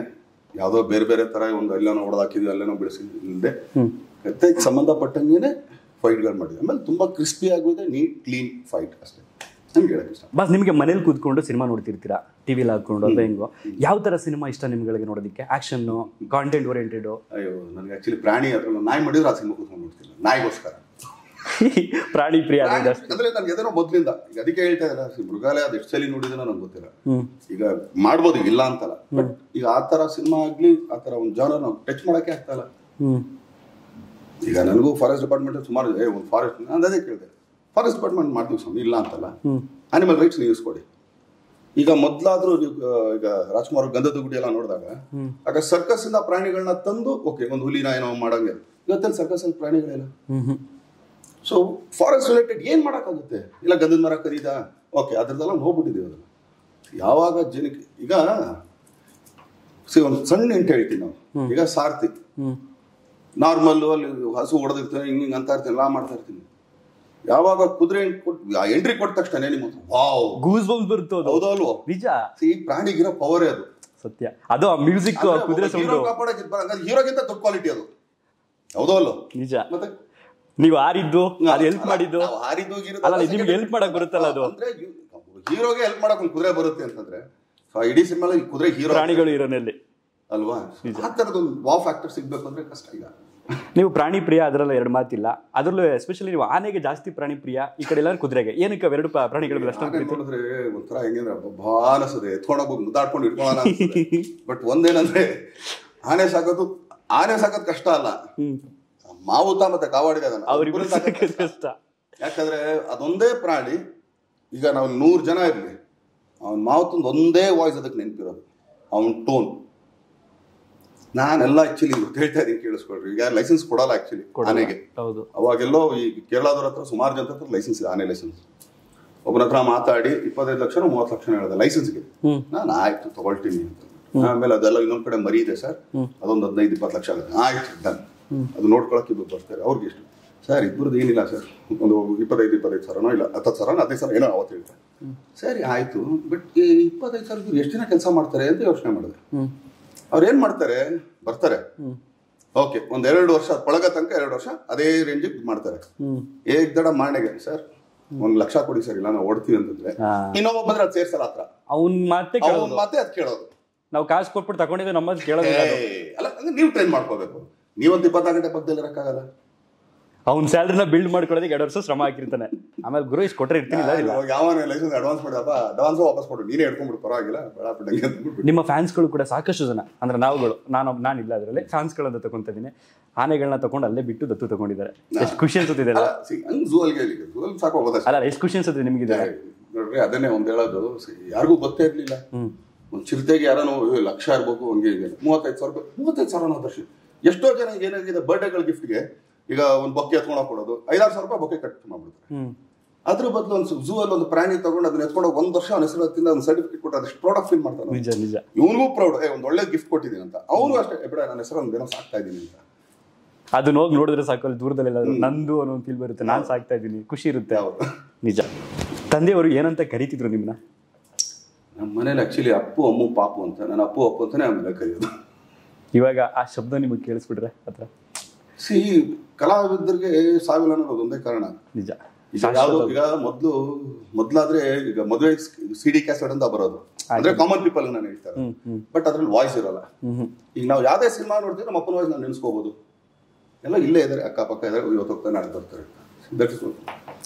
ಯಾವುದೋ ಬೇರೆ ಬೇರೆ ತರ ಒಂದು ಅಲ್ಲೇನೋ ಹೊಡೆದಾಕಿದ್ವಿ ಅಲ್ಲೇನೋ ಬಿಡಿಸಿದ್ದೆ ಕಥೆಗೆ ಸಂಬಂಧಪಟ್ಟಂಗೆನೆ ಫೈಟ್ಗಳು ಮಾಡಿದೆ ಆಮೇಲೆ ತುಂಬಾ ಕ್ರಿಸ್ಪಿ ಆಗೋದೆ ನೀಟ್ ಕ್ಲೀನ್ ಫೈಟ್ ಅಷ್ಟೇ. ನಮ್ಗೆ ಹೇಳಕ್ಕೆ ಇಷ್ಟ? ಬಸ್ ನಿಮಗೆ ಮನೇಲಿ ಕೂತ್ಕೊಂಡು ಸಿನಿಮಾ ನೋಡ್ತಿರ್ತೀರಾ? ಟಿವಿಲಿ ಹಾಕೊಂಡು ಅಥವಾ ಹೆಂಗೋ? ಯಾವ ತರ ಸಿನಿಮಾ ಇಷ್ಟ ನಿಮ್ಗಳಿಗೆ ನೋಡೋದಕ್ಕೆ? ಆಕ್ಷನ್ ಕಾಂಟೆಂಟ್ ಓರಿಯೆಂಟೆಡ್ ಅಯ್ಯೋ ನನಗೆ ಆ್ಯಕ್ಚುಲಿ ಪ್ರಾಣಿ ಅದ್ರಲ್ಲಿ ನಾಯಿ ಮಾಡಿದ್ರೆ ಆ ಸಿನಿಮಾ ಕೂತ್ಕೊಂಡು ನೋಡ್ತಿಲ್ಲ ನಾಯಿಗೋಸ್ಕರ. ಪ್ರಾಣಿ ಪ್ರಿಯ ಅಂದ್ರೆ ನನ್ಗೆ ಎದೇನೋ ಮೊದ್ಲಿಂದ. ಈಗ ಅದಕ್ಕೆ ಹೇಳ್ತಾ ಇದ್ದಾರೆ ಮೃಗಾಲಯ ಅದು ಎಷ್ಟು ಸಲಿ ನೋಡಿದ್ರೆ ನನಗೆ ಗೊತ್ತಿಲ್ಲ. ಈಗ ಮಾಡ್ಬೋದು ಇಲ್ಲ ಅಂತಲ್ಲ. ಬಟ್ ಈಗ ಆ ತರ ಸಿನಿಮಾ ಆಗ್ಲಿ ಆ ತರ ಒಂದು ಜಾನ ನಾವು ಟಚ್ ಮಾಡಕ್ಕೆ ಆಗ್ತಾ ಇಲ್ಲ. ಈಗ ನನಗೂ ಫಾರೆಸ್ಟ್ ಡಿಪಾರ್ಟ್ಮೆಂಟ್ ಸುಮಾರು ಏ ಒಂದು ಫಾರೆಸ್ಟ್ ನಾನು ಅದೇ ಕೇಳಿದೆ. ಫಾರೆಸ್ಟ್ ಡಿಪಾರ್ಟ್ಮೆಂಟ್ ಮಾಡ್ತೀವಿ ಸ್ವಾಮಿ ಇಲ್ಲ ಅಂತಲ್ಲ. ಆನಿಮಲ್ ರೈಟ್ಸ್ ನೀವು ಕೊಡಿ. ಈಗ ಮೊದಲಾದ್ರೂ ಈಗ ರಾಜ್ಕುಮಾರ್ ಗಂಧದ ಗುಡಿ ಎಲ್ಲ ನೋಡಿದಾಗ. ಆಗ ಸರ್ಕಸ್ ಇಂದ ಪ್ರಾಣಿಗಳನ್ನ ತಂದು ಓಕೆ ಒಂದು ಹುಲಿನ ಏನೋ ಮಾಡಂಗೆ. ಇವತ್ತಲ್ಲಿ ಸರ್ಕಸ್ ಅಲ್ಲಿ ಪ್ರಾಣಿಗಳಿಲ್ಲ ಸೊ ಫಾರೆಸ್ಟ್ ರಿಲೇಟೆಡ್ ಏನ್ ಮಾಡಕ್ಕಾಗುತ್ತೆ? ಇಲ್ಲ ಗಂಧದ ಮರ ಕರೀದ? ಓಕೆ ಅದ್ರದ್ದೆಲ್ಲ ಹೋಗ್ಬಿಟ್ಟಿದೀವಿ ಅದನ್ನ. ಯಾವಾಗ ಜನಕ್ಕೆ ಈಗ ಸಿ ಒಂದು ಸಣ್ಣ ಎಂಟು ಹೇಳ್ತೀವಿ ನಾವು. ಈಗ ಸಾರ್ತಿ. ನಾರ್ಮಲ್ ಅಲ್ಲಿ ಹಸು ಹೊಡೆದಿರ್ತಾನೆ ಹಿಂಗೆ ಹಿಂಗೆ ಅಂತ ಇರ್ತೀನಿ ಲಾ ಮಾಡ್ತಾ ಇರ್ತೀನಿ. ಯಾವಾಗ ಕುದುರೆ ಕೊಟ್ಟು ಎಂಟ್ರಿ ಕೊಟ್ಟ ತಕ್ಷಣ ನಿಮ್ಮ ವಾವ್. ಗೂಸ್ ಬಂಪ್ಸ್ ಬರುತ್ತೆ ಹೌದೋ ಅಲ್ವೋ? ನಿಜ. ಈ ಪ್ರಾಣಿಗಿರೋ ಪವರ್ ಅದು. ಸತ್ಯ. ಅದು ಮ್ಯೂಸಿಕ್ ಕುದುರೆ ಸೌಂಡ್ ಹೀರೋ ಕಾಪಾಡಕ್ಕೆ ಹೀರೋಗಿಂತ ದೊಡ್ಡ ಕ್ವಾಲಿಟಿ ಅದು. ಹೌದೋ ನಿಜ. ಮತ್ತೆ? ನೀವು ಆರಿದ್ದು ಅದು ಹೆಲ್ಪ್ ಮಾಡಿದ್ದು. ಹಾರಿದ್ದು ಅಲ್ಲ, ನಿಮ್ಗೆ ಹೆಲ್ಪ್ ಮಾಡಕ್ ಬರುತ್ತಲ್ಲ ಅದು. ಅಂದ್ರೆ ಹೀರೋಗೆ ಹೆಲ್ಪ್ ಮಾಡಕ್ ಒಂದು ಕುದುರೆ ಬರುತ್ತೆ ಅಂತಂದ್ರೆ ಸೊ ಇಡೀ ಸಿನಿಮಾ ಕುದುರೆ ಹೀರೋ ಪ್ರಾಣಿಗಳು ಹೀರೋನಲ್ಲಿ. ಅಲ್ವಾ? ಆ ತರದೊಂದು ವಾವ್ ಫ್ಯಾಕ್ಟರ್ ಸಿಗ್ಬೇಕು ಅಂದ್ರೆ ಕಷ್ಟ ಈಗ. ನೀವು ಪ್ರಾಣಿ ಪ್ರಿಯ ಅದರಲ್ಲೂ ಎರಡು ಮಾತಿಲ್ಲ. ಅದರಲ್ಲೂ ಎಸ್ಪೆಷಲಿ ನೀವು ಆನೆಗೆ ಜಾಸ್ತಿ ಪ್ರಾಣಿ ಪ್ರಿಯ ಈ ಕಡೆ ಎಲ್ಲ ಕುದುರೆಗೆ. ಏನಕ್ಕೆ ಎರಡು ಪ್ರಾಣಿಗಳು ಮೇಲೆ ಒಂಥರ ಹೆಂಗಂದ್ರೆ ಅಬ್ಬಬ್ಬಾ ಅನಿಸ್ತದೆ ಎತ್ಕೊಂಡೋಗಿ ಮುದ್ದಾಡ್ಕೊಂಡು ಇಟ್ಕೊಳ್ಳೋಣ ಬಟ್ ಒಂದೇನಂದ್ರೆ ಆನೆ ಸಾಕೋದು ಆನೆ ಸಾಕೋದ್ ಕಷ್ಟ ಅಲ್ಲ. ಮಾವುತ ಮತ್ತೆ ಕಾವಾಡಿಗೆ ಅದನ್ನ. ಕಷ್ಟ. ಕಷ್ಟ. ಯಾಕಂದ್ರೆ ಅದೊಂದೇ ಪ್ರಾಣಿ ಈಗ ನಾವು ನೂರು ಜನ ಇರಲಿ. ಅವ್ನ ಮಾವುತಂದು ಒಂದೇ ವಾಯ್ಸ್ ಅದಕ್ಕೆ ನೆನಪಿರೋದು. ಅವನ ಟೋನ್ ನಾನೆಲ್ಲ ಆಕ್ಚುಲಿ ಹೇಳ್ತಾ ಇದ್ದೀನಿ ಕೇಳಿಸ್ಕೊಳ್ರಿ. ಈಗ ಲೈಸೆನ್ಸ್ ಕೊಡಲ್ಲ ಆಕ್ಚುಲಿ ಆನೆಗೆ. ಅವಾಗೆಲ್ಲೋ ಈ ಕೇರಳದವ್ರ ಹತ್ರ ಸುಮಾರು ಜನ ಹತ್ರ ಲೈಸೆನ್ಸ್ ಇದೆ ಆನೆ ಲೈಸೆನ್ಸ್ ಒಬ್ಬನ ಹತ್ರ ಮಾತಾಡಿ ಇಪ್ಪತ್ತೈದು ಲಕ್ಷ ಮೂವತ್ತು ಲಕ್ಷ ಹೇಳಿದೆ ಲೈಸೆನ್ಸ್ಗೆ. ನಾನು ಆಯ್ತು ತಗೊಳ್ತೀನಿ ಅಂತ. ಆಮೇಲೆ ಅದೆಲ್ಲ ಇನ್ನೊಂದ್ ಕಡೆ ಮರಿ ಇದೆ ಸರ್. ಅದೊಂದು ಹದಿನೈದು ಇಪ್ಪತ್ತು ಲಕ್ಷ ಆಗುತ್ತೆ. ಆಯ್ತು ಡನ್. ಅದು ನೋಡ್ಕೊಳಕ್ಕೆ ಇಬ್ಬರು ಬರ್ತಾರೆ. ಅವ್ರಿಗೆ ಎಷ್ಟು? ಸರ್ ಇಬ್ಬರದ್ದು ಏನಿಲ್ಲ ಸರ್. ಒಂದು ಇಪ್ಪತ್ತೈದು ಇಪ್ಪತ್ತೈದು ಸಾವಿರನೋ ಇಲ್ಲ ಹತ್ತತ್ತು ಸಾವಿರ ಹದಿನೈದು ಸಾವಿರ ಏನೋ ಅವತ್ತು ಹೇಳ್ತಾರೆ. ಸರಿ ಆಯ್ತು. ಬಟ್ ಈ ಇಪ್ಪತ್ತೈದು ಸಾವಿರ ಎಷ್ಟು ಜನ ಕೆಲಸ ಮಾಡ್ತಾರೆ ಅಂತ ಯೋಚನೆ ಮಾಡಿದೆ. ಅವ್ರು ಏನ್ ಮಾಡ್ತಾರೆ? ಬರ್ತಾರೆ. ಓಕೆ ಒಂದ್ ಎರಡು ವರ್ಷ ಪಳಗ ತನಕ ಎರಡು ವರ್ಷ ಅದೇ ರೇಂಜಿಗೆ ಇದು ಮಾಡ್ತಾರೆ. ಏಕ್ ದಡ ಮಾಡಿಗೆ ಸರ್? ಒಂದ್ ಲಕ್ಷ ಕೊಡಿ ಸರ್ ಇಲ್ಲ ನಾವು ಓಡ್ತೀವಿ ಅಂತಂದ್ರೆ. ಇನ್ನೊಬ್ಬ ಬಂದ್ರೆ ಅದು ಸೇರ್ಸಲ್ಲ ಹತ್ರ. ಅವ್ನ್ ಮಾತೆ ಮಾತೆ ಕೇಳೋದು ಅದ್ ಕೇಳೋದು. ನಾವು ಕಾಸು ಕೊಟ್ಬಿಟ್ಟು ತಗೊಂಡಿದ್ದೆ ಕೇಳೋದಿಲ್ಲ ಅದು. ಅಲ್ಲ ಅಂದ್ರೆ ನೀವು ಟ್ರೈನ್ ಮಾಡ್ಕೋಬೇಕು. ನೀವೊಂದು ಇಪ್ಪತ್ತಾರು ಗಂಟೆ ಪಕ್ಕದಲ್ಲಿ ಇರಕ್ಕಾಗಲ್ಲ ಅವ್ನ್ ಸ್ಯಾಲ್ರಿನ ಬಿಲ್ಡ್ ಮಾಡ್ಕೊಳ್ಳೋದಕ್ಕೆ ಎರಡು ವರ್ಷ ಶ್ರಮ ಹಾಕಿರ್ತಾನೆ. ಆಮೇಲೆ ಗುರು ಇಷ್ಟು ಕೊಟ್ಟರೆ ಇರ್ತೀನಿ ಯಾವ ಲೈಸೆನ್ಸ್ ಅಡ್ವಾನ್ಸ್ ಮಾಡಿದಪ್ಪ ಅಡ್ವಾನ್ಸ್ ವಾಪಸ್ ಕೊಡು ನೀನೇ ಹಿಡ್ಕೊಂಡ್ಬಿಡು ಪರವಾಗಿಲ್ಲ ಬೇಡ ನಿಮ್ಮ ಫ್ಯಾನ್ಸ್ಗಳು ಕೂಡ ಸಾಕಷ್ಟು ಜನ ಅಂದ್ರೆ ನಾವುಗಳು ನಾನು ನಾನು ಇಲ್ಲ ಅದರಲ್ಲಿ ಫ್ಯಾನ್ಸ್ಗಳನ್ನ ತಗೊಂತ ಇದೀನಿ. ಆನೆಗಳನ್ನ ತಗೊಂಡು ಅಲ್ಲೇ ಬಿಟ್ಟು ದತ್ತು ತಗೊಂಡಿದ್ದಾರೆ. ಎಷ್ಟು ಖುಷಿ ಅನ್ಸುತ್ತಿದೆ ಅಲ್ಲ? ಎಷ್ಟು ಖುಷಿ ಅನ್ಸುತ್ತೆ ನಿಮಗಿದೆ ನೋಡ್ರಿ ಅದನ್ನೇ ಒಂದ್ ಹೇಳೋದು ಯಾರಿಗೂ ಗೊತ್ತೇ ಇರ್ಲಿಲ್ಲ. ಒಂದು ಚಿರತೆಗೆ ಯಾರನೋ ಏ, ಲಕ್ಷ ಇರ್ಬೇಕು ಹಂಗೆ ಹೀಗೆ ಮೂವತ್ತೈದು ಸಾವಿರ ರೂಪಾಯಿ ಮೂವತ್ತೈದು ಸಾವಿರ ನಾವು ದರ್ಶಿ ಎಷ್ಟೋ ಜನ ಏನಾಗಿದೆ ಬರ್ಡೇಗಳ ಗಿಫ್ಟ್ಗೆ ಈಗ ಒಂದು ಬೊಕ್ಕೆ ಎತ್ಕೊಂಡು ಕೊಡೋದು ಐದಾರು ಸಾವಿರ ರೂಪಾಯಿ ಬೊಕ್ಕೆ ಕಟ್ ಮಾಡ್ಬಿಡ್ತಾರೆ. ಅದ್ರ ಬದಲು ಒಂದು ಝೂ ಅಲ್ಲಿ ಒಂದು ಪ್ರಾಣಿ ತಗೊಂಡು ಅದನ್ನ ಎತ್ಕೊಂಡು ಒಂದ್ ವರ್ಷ ಅವನ ಹೆಸರು ತಿಂದ ಒಂದು ಸರ್ಟಿಫಿಕೇಟ್ ಕೊಟ್ಟು ಅದಷ್ಟು ಪ್ರೌಡ್ ಫೀಲ್ ಮಾಡ್ತಾನೆ ನಿಜ ನಿಜ. ಇವನಿಗೂ ಪ್ರೌಡ್ ಒಂದು ಒಳ್ಳೆ ಗಿಫ್ಟ್ ಕೊಟ್ಟಿದ್ದೀನಿ ಅಂತ. ಅವನು ಅಷ್ಟೇ "ಏ, ಬಿಡ ನನ್ನ ಹೆಸರು ಒಂದು ಏನೋ ಸಾಕ್ತಾ ಇದ್ದೀನಿ ಅಂತ. ಅದನ್ನ ಹೋಗಿ ನೋಡಿದ್ರೆ ಸಾಕು ಅಲ್ಲಿ ದೂರದಲ್ಲಿ ನಂದು ಅನ್ನೋ ಒಂದು ಫೀಲ್ ಬರುತ್ತೆ. ನಾನು ಸಾಕ್ತಾ ಇದ್ದೀನಿ ಖುಷಿ ಇರುತ್ತೆ. ಅವರು ನಿಜ. ತಂದೆಯವರು ಏನಂತ ಕರಿತಿದ್ರು ನಿಮ್ಮನ್ನ ನಮ್ಮ ಮನೇಲಿ ಆಕ್ಚುಲಿ ಅಪ್ಪು ಅಮ್ಮು ಪಾಪು ಅಂತ. ನಾನು ಅಪ್ಪು ಅಪ್ಪು ಅಂತಾನೆ ಆಮೇಲೆ ಕರೆಯೋದು. ಇವಾಗ ಆ ಶಬ್ದ ನಿಮಗೆ ಕೇಳಿಸ್ಬಿಟ್ರೆ ಹತ್ರ? ಸಿ ಕಲಾವಿದರಿಗೆ ಸಾವಿಲ್ಲ ಅನ್ನೋದು ಒಂದೇ ಕಾರಣ. ನಿಜ. ಯಾವ್ದು ಈಗ ಮೊದ್ಲು ಮೊದ್ಲಾದ್ರೆ ಈಗ ಮದುವೆ ಸಿಡಿ ಕ್ಯಾಸೆಟ್ ಅಂತ ಬರೋದು. ಅಂದ್ರೆ ಕಾಮನ್ ಪೀಪಲ್ ನಾನು ಹೇಳ್ತಾರೆ ಬಟ್ ಅದ್ರಲ್ಲಿ ವಾಯ್ಸ್ ಇರಲ್ಲ. ಈಗ ನಾವು ಯಾವ್ದೇ ಸಿನಿಮಾ ನೋಡ್ತೀವಿ ನಮ್ಮ ಅಪ್ಪನ ವಾಯ್ಸ್ ನಾನು ನೆನೆಸ್ಕೋಬಹುದು ಎಲ್ಲ ಇಲ್ಲೇ ಇದಾರೆ ಅಕ್ಕಪಕ್ಕ ಇದಾರೆ ಇವತ್ತು ಹೋಗ್ತಾ ನಾಳೆ ಬರ್ತಾರೆ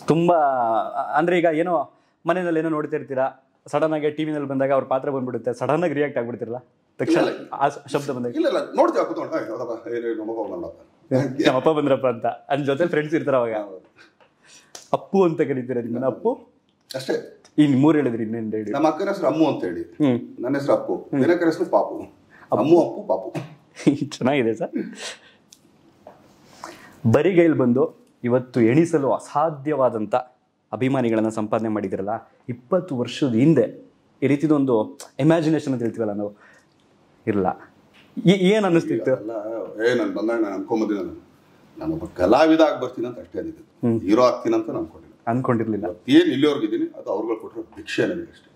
ತುಂಬಾ ಅಂದ್ರೆ ಈಗ ಏನೋ ಮನೆಯಲ್ಲಿ ಏನೋ ನೋಡ್ತಾ ಇರ್ತೀರಾ ಸಡನ್ ಆಗಿ ಟಿವಿನಲ್ಲಿ ಬಂದಾಗ ಅವ್ರ ಪಾತ್ರ ಬಂದ್ಬಿಡುತ್ತೆ ಸಡನ್ ಆಗಿ ರಿಯಾಕ್ಟ್ ಆಗ್ಬಿಡ್ತಿರಲ್ಲ ತಕ್ಷಣ ಆ ಶಬ್ದ ಬಂದಾಗ? ಇಲ್ಲ ಇಲ್ಲ. ನೋಡ್ತೀವಿ ಕೂತ್ಕೊಂಡು "ಏ, ಏನು ನಮಗ ನೋಡಪ್ಪ ನಮ್ಮಪ್ಪ ಬಂದ್ರಪ್ಪ ಅಂತ. ಅಲ್ಲಿ ಜೊತೆ ಫ್ರೆಂಡ್ಸ್ ಇರ್ತಾರ ಅವಾಗ. ಅಪ್ಪು ಅಂತ ಕರೀತೀರ ನಿಮ್ಮನ್ನ ಅಪ್ಪು? ಅಷ್ಟೇ. ಈ ಮೂರು ಹೇಳಿದ್ರಿ ಇನ್ನೇನು ಹೇಳಿ ನಮ್ಮ ಅಕ್ಕನ ಹೆಸರು ಅಮ್ಮು ಅಂತ ಹೇಳಿ. ಹ್ಮ್. ನನ್ನ ಹೆಸರು ಅಪ್ಪು. ದಿನಕರ ಹೆಸರು ಪಾಪು. ಅಮ್ಮು ಅಪ್ಪು ಪಾಪು. ಚೆನ್ನಾಗಿದೆ ಸರ್. ಬರಿಗೈಲ್ ಬಂದು ಇವತ್ತು ಎಣಿಸಲು ಅಸಾಧ್ಯವಾದಂಥ ಅಭಿಮಾನಿಗಳನ್ನ ಸಂಪಾದನೆ ಮಾಡಿದಿರಲ್ಲ ಇಪ್ಪತ್ತು ವರ್ಷದ ಹಿಂದೆ ಈ ರೀತಿದೊಂದು ಇಮ್ಯಾಜಿನೇಷನ್ ಅಂತ ಹೇಳ್ತೀವಲ್ಲ ನಾವು ಇರಲ್ಲ ಏನು ಅನ್ನಿಸ್ತಿತ್ತು? ಅಲ್ಲ ಏ ನಾನು ಬಂದಾಗ ನಾನು ನಾನು. ನಾನೊಬ್ಬ ಕಲಾವಿದ ಆಗಿ ಬರ್ತೀನಿ ಅಂತ ಅಷ್ಟೇ ಅಂದಿದ್ದು ಹೀರೋ ಆಗ್ತೀನಿ ಅಂತ ನಾನು ಅನ್ಕೊಂಡಿಲ್ಲ. ಅನ್ಕೊಂಡಿರ್ಲಿಲ್ಲ. ಏನು ಇಲ್ಲಿವರೆಗೆ ಇದ್ದೀನಿ ಅದು ಅವ್ರುಗಳು ಕೊಟ್ಟರೆ ಭಿಕ್ಷೆ ನನಗೆ ಅಷ್ಟೇ.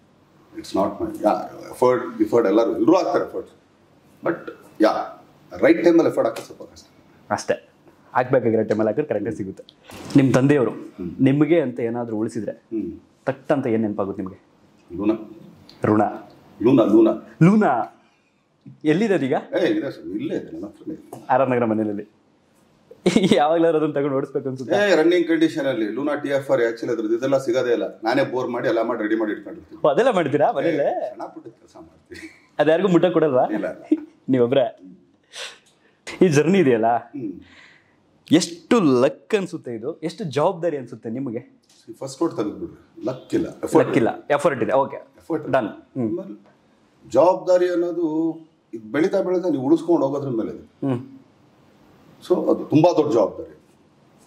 It's not my yeah effort differed ಎಲ್ಲರೂ ಎಲ್ಲರೂ ಆಗ್ತಾರೆ ಎಫರ್ಟ್ ಬಟ್ ಯಾ ರೈಟ್ ಟೈಮಲ್ಲಿ ಎಫರ್ಟ್ ಹಾಕೋದು ಸ್ವಲ್ಪ ಕಷ್ಟ. ಅಷ್ಟೇ. ಹಾಕ್ಬೇಕಾಗಿರೋ ಟೈಮಲ್ಲಿ ಹಾಕಿದ್ರೆ ಕರೆಕ್ಟಾಗಿ ಸಿಗುತ್ತೆ. ನಿಮ್ಮ ತಂದೆಯವರು ನಿಮಗೆ ಅಂತ ಏನಾದರೂ ಉಳಿಸಿದ್ರೆ ತಟ್ ಅಂತ ಏನು ನೆನಪಾಗುತ್ತೆ ನಿಮಗೆ? ಲೂನ. ಋಣ. Luna Luna. ಲೂನ. ಎಲ್ಲಿದೆ ಅದೀಗ ಇಲ್ಲೇ ಇದೆ ನನ್ನ ಹತ್ರನೇ ಇದೆ. ಆರ್ ಆರ್ ನಗರ ಮನೆಯಲ್ಲಿ. ಯಾವಾಗಲಾದ್ರೂ ಅದನ್ನ ತಗೊಂಡು ಓಡಿಸ್ಬೇಕು ಅನ್ಸುತ್ತೆ. ಏ ರನ್ನಿಂಗ್ ಕಂಡೀಷನ್ ಅಲ್ಲಿ Luna T F R actually ಅದ್ರದ್ದು ಇದೆಲ್ಲ ಸಿಗೋದೇ ಇಲ್ಲ. ನಾನೇ ಬೋರ್ ಮಾಡಿ ಎಲ್ಲ ಮಾಡಿ ರೆಡಿ ಮಾಡಿ ಇಟ್ಕೊಂಡಿರ್ತೀನಿ. ಅದೆಲ್ಲ ಮಾಡ್ತೀರಾ ಮನೇಲೆ? ಸಣ್ಣ ಪುಟ್ಟ ಕೆಲಸ ಮಾಡ್ತೀನಿ. ಅದ್ಯಾರಿಗೂ ಮುಟ್ಟ ಕೊಡಲ್ವಾ? ಇಲ್ಲ. ನೀವೊಬ್ರೆ. ಈ ಜರ್ನಿ ಇದೆಯಲ್ಲ? ಎಷ್ಟು ಲಕ್ ಅನ್ಸುತ್ತೆ ಇದು? ಎಷ್ಟು ಜವಾಬ್ದಾರಿ ಅನ್ಸುತ್ತೆ ನಿಮಗೆ? ಫಸ್ಟ್ ರೋಡ್ ತೆಗೆದ್ಬಿಡ್ರಿ. ಲಕ್ ಇಲ್ಲ. ಎಫರ್ಟ್ ಲಕ್ ಇಲ್ಲ. ಎಫರ್ಟ್ ಇದೆ. ಓಕೆ ಎಫರ್ಟ್ ಡನ್ ಜವಾಬ್ದಾರಿ ಅನ್ನೋದು ಇದು ಬೆಳೀತಾ ಬೆಳೀತಾ ನೀವು ಉಳಿಸ್ಕೊಂಡು ಹೋಗೋದ್ರ ಮೇಲೆ ಇದೆ. ಸೊ ಅದು ತುಂಬಾ ದೊಡ್ಡ ಜವಾಬ್ದಾರಿ.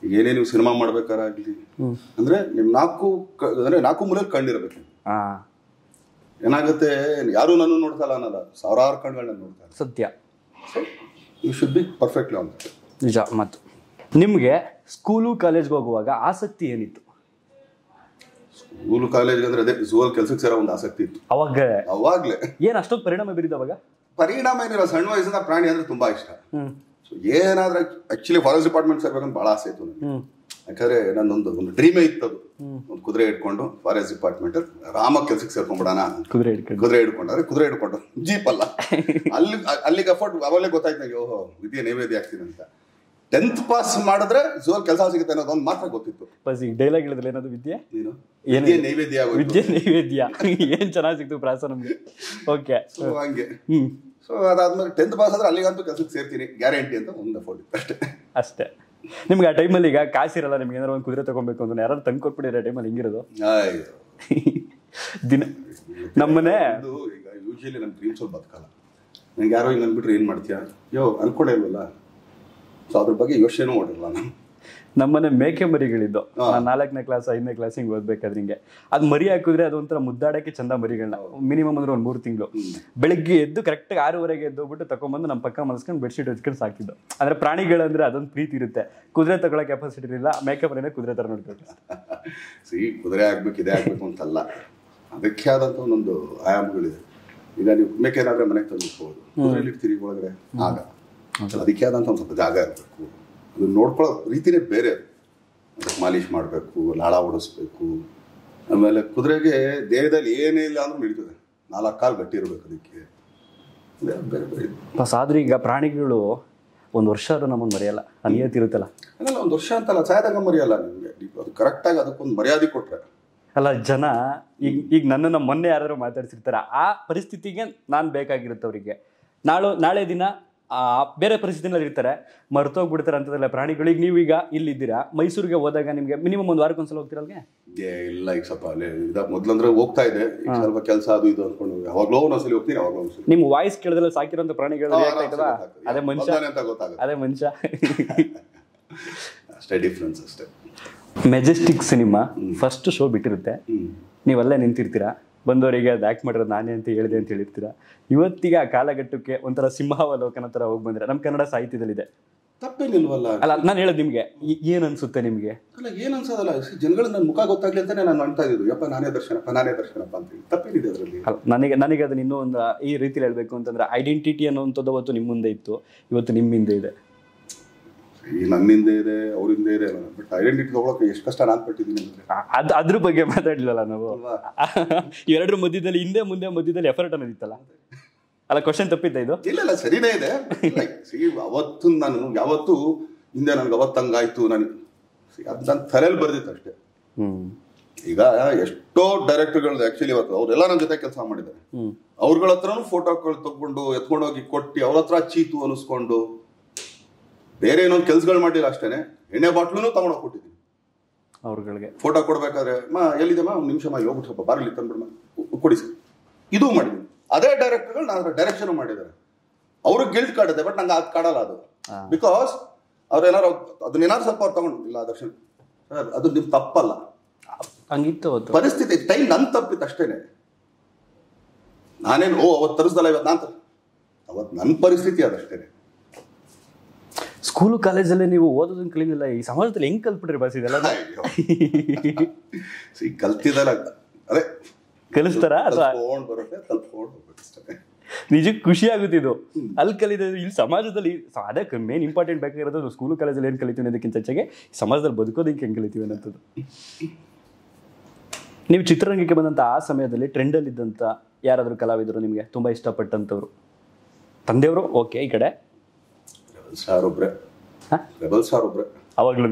ಈಗ ಏನೇ ನೀವು ಸಿನಿಮಾ ಮಾಡ್ಬೇಕಾರಾಗ್ಲಿ ಅಂದ್ರೆ ನಿಮ್ ನಾಲ್ಕು ಅಂದ್ರೆ ನಾಲ್ಕು ಮೂಲೆಯಲ್ಲಿ ಕಣ್ಣಿರ್ಬೇಕು ಹಾ ಏನಾಗುತ್ತೆ ಯಾರು ನನ್ನ ನೋಡ್ತಲ್ಲ ಅನ್ನಲ್ಲ ಸಾವಿರಾರು ಕಣ್ಗಳನ್ನ ನೋಡ್ತಾರೆ ಸತ್ಯ. You should be perfectly on ನಿಜ ಮತ್ತು ನಿಮಗೆ ಸ್ಕೂಲು ಕಾಲೇಜ್ಗೆ ಹೋಗುವಾಗ ಆಸಕ್ತಿ ಏನಿತ್ತು? ಸ್ಕೂಲ್ ಕಾಲೇಜ್ ಅಂದ್ರೆ ಅದೇ ಝೂಲ್ ಕೆಲ್ಸಕ್ಕೆ ಸೇರೋ ಒಂದು ಆಸಕ್ತಿ ಇತ್ತು. ಅವಾಗ ಅವಾಗ್ಲೇ. ಏನು ಅಷ್ಟೊಂದು ಪರಿಣಾಮ ಬೀರಿದ ಅವಾಗ? ಪರಿಣಾಮ ಏನಿಲ್ಲ ಸಣ್ಣ ವಯಸ್ಸಿನ ಪ್ರಾಣಿ ಅಂದ್ರೆ ತುಂಬಾ ಇಷ್ಟ. ಸೊ ಏನಾದ್ರೆ ಆಕ್ಚುಲಿ ಫಾರೆಸ್ಟ್ ಡಿಪಾರ್ಟ್ಮೆಂಟ್ ಸೇರ್ಬೇಕಂತ ಬಹಳ ಆಸೆ ಇತ್ತು ನನಗೆ. ಯಾಕಂದ್ರೆ ನನ್ನೊಂದು ಒಂದು ಡ್ರೀಮೇ ಇತ್ತು ಅದು. ಒಂದು ಕುದುರೆ ಇಟ್ಕೊಂಡು ಫಾರೆಸ್ಟ್ ಡಿಪಾರ್ಟ್ಮೆಂಟ್ ರಾಮ ಕೆಲ್ಸಕ್ಕೆ ಸೇರ್ಕೊಂಡ್ಬಿಡೋಣ ಕುದುರೆ ಹಿಡ್ಕೊಂಡು. ಕುದುರೆ ಹಿಡ್ಕೊಂಡ್ರೆ ಕುದುರೆ ಹಿಡ್ಕೊಂಡು. ಜೀಪ್ ಅಲ್ಲ. ಅಲ್ಲಿ ಅಲ್ಲಿಗೆ ಅಫೋರ್ಡ್ ಅವಾಗಲೇ ಗೊತ್ತಾಯ್ತು ನನಗೆ ಓಹೋ ವಿದ್ಯೆ ನೈವೇದ್ಯ ಆಗ್ತೀನಿ ಅಂತ. ಟೆಂತ್ ಪಾಸ್ ಮಾಡಿದ್ರೆ ಜೋಲ್ ಕೆಲಸ ಸಿಗುತ್ತೆ ಅನ್ನೋದು ಒಂದು ಮಾತ್ರ ಗೊತ್ತಿತ್ತು. ಬಸ್ ಈಗ ಡೈಲಾಗ್ ಹೇಳಿದ್ರೆ ಏನದು ವಿದ್ಯೆ? ನೀನು? ಏನು? ವಿದ್ಯೆ ನೈವೇದ್ಯ ವಿದ್ಯೆ ನೈವೇದ್ಯ. ಏನ್ ಚೆನ್ನಾಗಿ ಸಿಕ್ತು ಪ್ರಾಸ ನಮ್ಗೆ? ಓಕೆ ಹಂಗೆ. ಹ್ಮ್. ಸೊ ಅದಾದ್ಮೇಲೆ ಟೆಂತ್ ಪಾಸ್ ಆದ್ರೆ ಅಲ್ಲಿಗಂತೂ ಕೆಲಸಕ್ಕೆ ಸೇರ್ತೀನಿ. ಗ್ಯಾರಂಟಿ ಅಂತ ಒಂದು ಫೋನ್ ಅಷ್ಟೇ. ಅಷ್ಟೇ. ನಿಮ್ಗೆ ಆ ಟೈಮಲ್ಲಿ ಈಗ ಕಾಸಿರಲ್ಲ ನಿಮ್ಗೆ ಏನಾದ್ರು ಒಂದು ಕುದುರೆ ತಗೊಬೇಕು ಅಂದ್ರೆ ಯಾರು ತಂದು ಆ ಟೈಮಲ್ಲಿ ಹಿಂಗಿರೋದು. ದಿನ ನಮ್ಮನೆ ಈಗ ಯೂಶಲಿ ನನ್ನ ಡ್ರೀಮ್ಸ್ ಅಲ್ಲಿ ಬದುಕಲ್ಲ. ನಂಗೆ ಯಾರೋ ಹಿಂಗೆ ಅಂದ್ಬಿಟ್ರೆ ಏನು ಮಾಡ್ತೀಯ? ಯೋ ಅನ್ಕೊಂಡೇ ಇಲ್ವಲ್ಲ? ಸೊ ಅದ್ರ ಬಗ್ಗೆ ಯೋಚನೆ ಮಾಡಿರಲ್ಲ ನಾನು. ನಮ್ಮನೆ ಮೇಕೆ ಮರಿಗಳಿದ್ದು. ನಾಲ್ಕನೇ ಕ್ಲಾಸ್ ಐದನೇ ಕ್ಲಾಸ್ ಹಿಂಗೆ ಓದ್ಬೇಕಾದ್ರೆ ಹಿಂಗೆ. ಅದು ಮರಿ ಹಾಕಿದ್ರೆ ಅದೊಂಥರ ಮುದ್ದಾಡಕ್ಕೆ ಚಂದ ಮರಿಗಳನ್ನ ಮಿನಿಮಮ್ ಅಂದ್ರೆ ಒಂದು ಮೂರು ತಿಂಗಳು. ಬೆಳಿಗ್ಗೆ ಎದ್ದು ಕರೆಕ್ಟಾಗಿ ಆರೂವರೆಗೆ ಎದ್ದು ಹೋಗ್ಬಿಟ್ಟು ತಗೊಂಬಂದು ನಮ್ಮ ಪಕ್ಕ ಮಲ್ಸ್ಕೊಂಡು ಬೆಡ್ಶೀಟ್ ಹಚ್ಕೊಂಡು ಸಾಕಿದ್ದು ಅಂದ್ರೆ ಪ್ರಾಣಿಗಳಂದ್ರೆ ಅದೊಂದು ಪ್ರೀತಿ ಇರುತ್ತೆ. ಕುದುರೆ ತಗೊಳ್ಳೋ ಕೆಪಾಸಿಟಿ ಇರಲಿಲ್ಲ ಮೇಕೆ ಮರಿನೇ ಕುದುರೆ ತರ ನೋಡ್ಬೇಕು. ಸಿ ಕುದುರೆ ಆಗ್ಬೇಕು ಇದೇ ಆಗ್ಬೇಕು ಅಂತಲ್ಲ. ಅದಕ್ಕೆ ಆದಂತ ಒಂದೊಂದು ಆಯಾಮಗಳಿದೆ. ಈಗ ನೀವು ಮೇಕೇನಾದ್ರೆ ಮನೆಗೆ ತಂದು ಕುದುರೆಲಿ ಇಡ್ತೀರಿ ಒಳಗಡೆ. ಆಗ. ಅದಕ್ಕೆ ಆದಂತ ಒಂದು ಸ್ವಲ್ಪ ಜಾಗ ಇರಬೇಕು. ಅದನ್ನ ನೋಡ್ಕೊಳ್ಳೋ ರೀತಿನೇ ಬೇರೆ. ಅದಕ್ಕೆ ಮಾಲೀಶ್ ಮಾಡಬೇಕು ಲಾಳ ಓಡಿಸ್ಬೇಕು. ಆಮೇಲೆ ಕುದುರೆಗೆ ದೇಹದಲ್ಲಿ ಏನೇ ಇಲ್ಲ ಅಂದ್ರೂ ನಡೀತದೆ. ನಾಲ್ಕು ಕಾಲು ಗಟ್ಟಿ ಇರಬೇಕು ಅದಕ್ಕೆ. ಅದೇ ಬೇರೆ ಬೇರೆ ಆದ್ರೆ ಈಗ ಪ್ರಾಣಿಗಳು ಒಂದು ವರ್ಷ ಆದ್ರೂ ನಮ್ಮನ್ನು ಮರೆಯಲ್ಲ. ನಿಯತಿ ಇರುತ್ತಲ್ಲ ಅಲ್ಲ ಒಂದು ವರ್ಷ ಅಂತಲ್ಲ ಸಾಯದಾಗ ಮರೆಯಲ್ಲ ನಿಮಗೆ. ಅದು ಕರೆಕ್ಟಾಗಿ ಅದಕ್ಕೊಂದು ಮರ್ಯಾದೆ ಕೊಟ್ರೆ. ಅಲ್ಲ ಜನ ಈಗ ಈಗ ನನ್ನನ್ನು ಮೊನ್ನೆ ಯಾರಾದ್ರು ಮಾತಾಡ್ಸಿರ್ತಾರೆ. ಆ ಪರಿಸ್ಥಿತಿಗೆ ನಾನು ಬೇಕಾಗಿರುತ್ತೆ ಅವರಿಗೆ ನಾಳೆ ನಾಳೆ ದಿನ ಬೇರೆ ಪರಿಸ್ಥಿತಿನಲ್ಲಿ ಇರ್ತಾರೆ. ಮರ್ತೋಗ್ಬಿಡ್ತಾರೆ ಅಂತದಲ್ಲ ಪ್ರಾಣಿಗಳಿಗೆ ನೀವೀಗ ನೀವು ಈಗ ಇಲ್ಲಿದ್ದೀರಾ? ಮೈಸೂರಿಗೆ ಹೋದಾಗ ನಿಮಗೆ ಮಿನಿಮಮ್ ಒಂದು ವಾರಕ್ಕೊಂದ್ಸಲ ಹೋಗ್ತಿರಲ್ಗೆ ಏ ಇಲ್ಲ ಈಗ ಸ್ವಲ್ಪ ಮೊದ್ಲಂದ್ರೆ ಹೋಗ್ತಾ ಇದೆ. ಸ್ವಲ್ಪ ಕೆಲಸ ಅದು ಇದು ಅನ್ಕೊಂಡು ಯಾವಾಗ್ಲೋ ಒಂದ್ಸಲ ಹೋಗ್ತೀನಿ ಯಾವಾಗ್ಲೋ ಒಂದ್ಸಲಿ. ನಿಮ್ಮ ವಾಯ್ಸ್ ಕೇಳಿದ್ರೆ ಸಾಕಿರೋಂಥ ಪ್ರಾಣಿಗಳು ಆ. ಅದೇ ಮನುಷ್ಯ. ಅದೇ ಮನುಷ್ಯ. ಅಷ್ಟೇ ಡಿಫ್ರೆನ್ಸ್ ಅಷ್ಟೇ. ಮೆಜೆಸ್ಟಿಕ್ ಸಿನಿಮಾ ಫಸ್ಟ್ ಶೋ ಬಿಟ್ಟಿರುತ್ತೆ. ನೀವಲ್ಲೇ ನಿಂತಿರ್ತೀರಾ? ಬಂದವರಿಗೆ ಅದು ಆ್ಯಕ್ಟ್ ಮಾಡಿರೋದು ನಾನೇ ಅಂತ ಹೇಳಿದೆ ಅಂತ ಹೇಳಿರ್ತೀರಾ? ಇವತ್ತಿಗೆ ಆ ಕಾಲಘಟ್ಟಕ್ಕೆ ಒಂಥರ ಸಿಂಹಾವಲೋಕನ ಥರ ಹೋಗಿ ಬಂದ್ರೆ ನಮ್ಮ ಕನ್ನಡ ಸಾಹಿತ್ಯದಲ್ಲಿದೆ. ತಪ್ಪೇನಿಲ್ವಲ್ಲ. ಅಲ್ಲ ನಾನು ಹೇಳೋದು ನಿಮಗೆ. ಏನು ಅನ್ಸುತ್ತೆ ನಿಮಗೆ? ಅಲ್ಲ ಏನು ಅನ್ಸೋದಲ್ಲ ಜನಗಳು ನನ್ನ ಮುಖ ಗೊತ್ತಾಗ್ಲಿ ಅಂತಾನೆ ನಾನು ಅಂತ ಇದ್ದು ಯಪ್ಪ ನಾನೇ ದರ್ಶನಪ್ಪ ನಾನೇ ದರ್ಶನಪ್ಪ ಅಂತ ತಪ್ಪೇನಿದೆ ಅದರಲ್ಲಿ? ಅಲ್ಲ ನನಗೆ ನನಗೆ ಅದನ್ನ ಇನ್ನೂ ಒಂದು ಈ ರೀತಿಲಿ ಹೇಳಬೇಕು ಅಂತಂದ್ರೆ ಐಡೆಂಟಿಟಿ ಅನ್ನೋವಂಥದ್ದು ಅವತ್ತು ನಿಮ್ಮ ಮುಂದೆ ಇತ್ತು. ಇವತ್ತು ನಿಮ್ಮ ಹಿಂದೆ ಇದೆ. ಈ ನನ್ನಿಂದ ಇದೆ ಅವರಿಂದ ಇದೆ ಬಟ್ ಐಡೆಂಟಿಟಿ ತಗೊಳಕ್ಕೆ ಎಷ್ಟು ಕಷ್ಟ ನಾನು ಪಟ್ಟಿದ್ದೀನಿ ಅಂದ್ರೆ. ಅದ್ ಅದ್ರ ಬಗ್ಗೆ ಮಾತಾಡ್ಲಿಲ್ಲ ನಾವು? ಎರಡರ ಮಧ್ಯದಲ್ಲಿ ಹಿಂದೆ ಮುಂದೆ ಮಧ್ಯದಲ್ಲಿ ಎಫರ್ಟ್ ಅನ್ನೋದಿತ್ತಲ್ಲ ಅಲ್ಲ ಕ್ವಶನ್ ತಪ್ಪಿದ್ದೆ ಇದು? ಇಲ್ಲ ಇಲ್ಲ ಸರಿನೇ ಇದೆ. ಅವತ್ತು ನಾನು ಯಾವತ್ತು ಹಿಂದೆ ನನಗೆ ಅವತ್ತು ಹಂಗಾಯ್ತು ನನಗೆ ಅದು ನನ್ನ ತಲೆಯಲ್ಲಿ ಬರ್ದಿತ್ತು ಅಷ್ಟೇ. ಈಗ ಎಷ್ಟೋ ಡೈರೆಕ್ಟರ್ಗಳು ಆಕ್ಚುಲಿ ಇವತ್ತು ಅವರೆಲ್ಲ ನನ್ನ ಜೊತೆ ಕೆಲಸ ಮಾಡಿದ್ದಾರೆ. ಅವ್ರಗಳ ಹತ್ರನೂ ಫೋಟೋಗಳು ತಗೊಂಡು ಎತ್ಕೊಂಡೋಗಿ ಕೊಟ್ಟು ಅವ್ರ ಹತ್ರ ಚೀತು ಅನಿಸ್ಕೊಂಡು ಬೇರೆ ಏನೊಂದು ಕೆಲಸಗಳು ಮಾಡಿಲ್ಲ ಅಷ್ಟೇನೆ. ಎಣ್ಣೆ ಬಾಟ್ಲೂ ತಗೊಂಡೋಗಿ ಕೊಟ್ಟಿದ್ದೀನಿ. ಅವ್ರಗಳಿಗೆ. ಫೋಟೋ ಕೊಡ್ಬೇಕಾದ್ರೆ ಮಾ ಎಲ್ಲಿದೆಮ್ಮ? ಒಂದು ನಿಮಿಷ ಮಾ ಹೋಗ್ಬಿಟ್ಟು ಸ್ವಲ್ಪ ಬಾರಲ್ಲಿ ತಂದ್ಬಿಡಮ್ಮ ಕೊಡಿ ಸರ್. ಇದು ಮಾಡಿದ್ದೀನಿ. ಅದೇ ಡೈರೆಕ್ಟರ್ಗಳು ನಾನು ಡೈರೆಕ್ಷನ್ ಮಾಡಿದ್ದಾರೆ. ಅವ್ರಿಗೆ ಗಿಲ್ಟ್ ಕಾಡುತ್ತೆ ಬಟ್ ನಂಗೆ ಅದು ಕಾಡಲ್ಲ ಅದು. ಬಿಕಾಸ್ ಅವ್ರೇನಾರು ಅದನ್ನೇನಾದ್ರು ಸ್ವಲ್ಪ ಅವ್ರು ತಗೊಂಡಿಲ್ಲ ದರ್ಶನ್ ಸರ್ ಅದು ನಿಮ್ ತಪ್ಪಲ್ಲ. ಹಂಗಿತ್ತು ಪರಿಸ್ಥಿತಿ ಟೈಮ್ ನನ್ ತಪ್ಪಿತ್ತು ಅಷ್ಟೇನೆ. ನಾನೇನು ಓ ಅವತ್ತು ತರಿಸ್ದಲ್ಲ ಇವತ್ತು ನಾನು ಅವತ್ತು ನನ್ನ ಪರಿಸ್ಥಿತಿ ಅದಷ್ಟೇನೆ. ಸ್ಕೂಲು ಕಾಲೇಜಲ್ಲಿ ನೀವು ಓದೋದನ್ನ ಕಲಿಲಿಲ್ಲ ಈ ಸಮಾಜದಲ್ಲಿ ಹೆಂಗ್ ಕಲ್ತ್ಬಿಟ್ರಿ ಬಸ್ ಇದೆಲ್ಲ? ಕಲ್ತಿದ್ದಲ್ಲ. ಅದೇ ಕಲಿಸ್ತಾರ ನಿಜಕ್ಕೆ ಖುಷಿ ಆಗುತ್ತೆ ಇದು. ಅಲ್ಲಿ ಕಲಿದ ಇಲ್ಲಿ ಸಮಾಜದಲ್ಲಿ ಅದಕ್ಕೆ ಅದೇ ಮೇನ್ ಇಂಪಾರ್ಟೆಂಟ್ ಬೇಕಾಗಿರೋದು ಸ್ಕೂಲು ಕಾಲೇಜಲ್ಲಿ ಏನು ಕಲಿತೀವಿ ಅನ್ನೋದಕ್ಕಿಂತ ಹೆಚ್ಚಾಗಿ ಸಮಾಜದಲ್ಲಿ ಬದುಕೋದಕ್ಕೆ ಹೆಂಗೆ ಕಲಿತೀವಿ ಅನ್ನೋಂಥದ್ದು ನೀವು ಚಿತ್ರರಂಗಕ್ಕೆ ಬಂದಂಥ ಆ ಸಮಯದಲ್ಲಿ ಟ್ರೆಂಡಲ್ಲಿದ್ದಂಥ ಯಾರಾದರೂ ಕಲಾವಿದರು ನಿಮಗೆ ತುಂಬ ಇಷ್ಟಪಟ್ಟಂಥವ್ರು ತಂದೆಯವರು? ಓಕೆ ಈ ಕಡೆ. ಸ್ಟಾರ್ ಒಬ್ರೆ ರೆಬಲ್ ಸ್ಟಾರ್ ಒಬ್ರೆ ಅವಾಗ್ಲೂ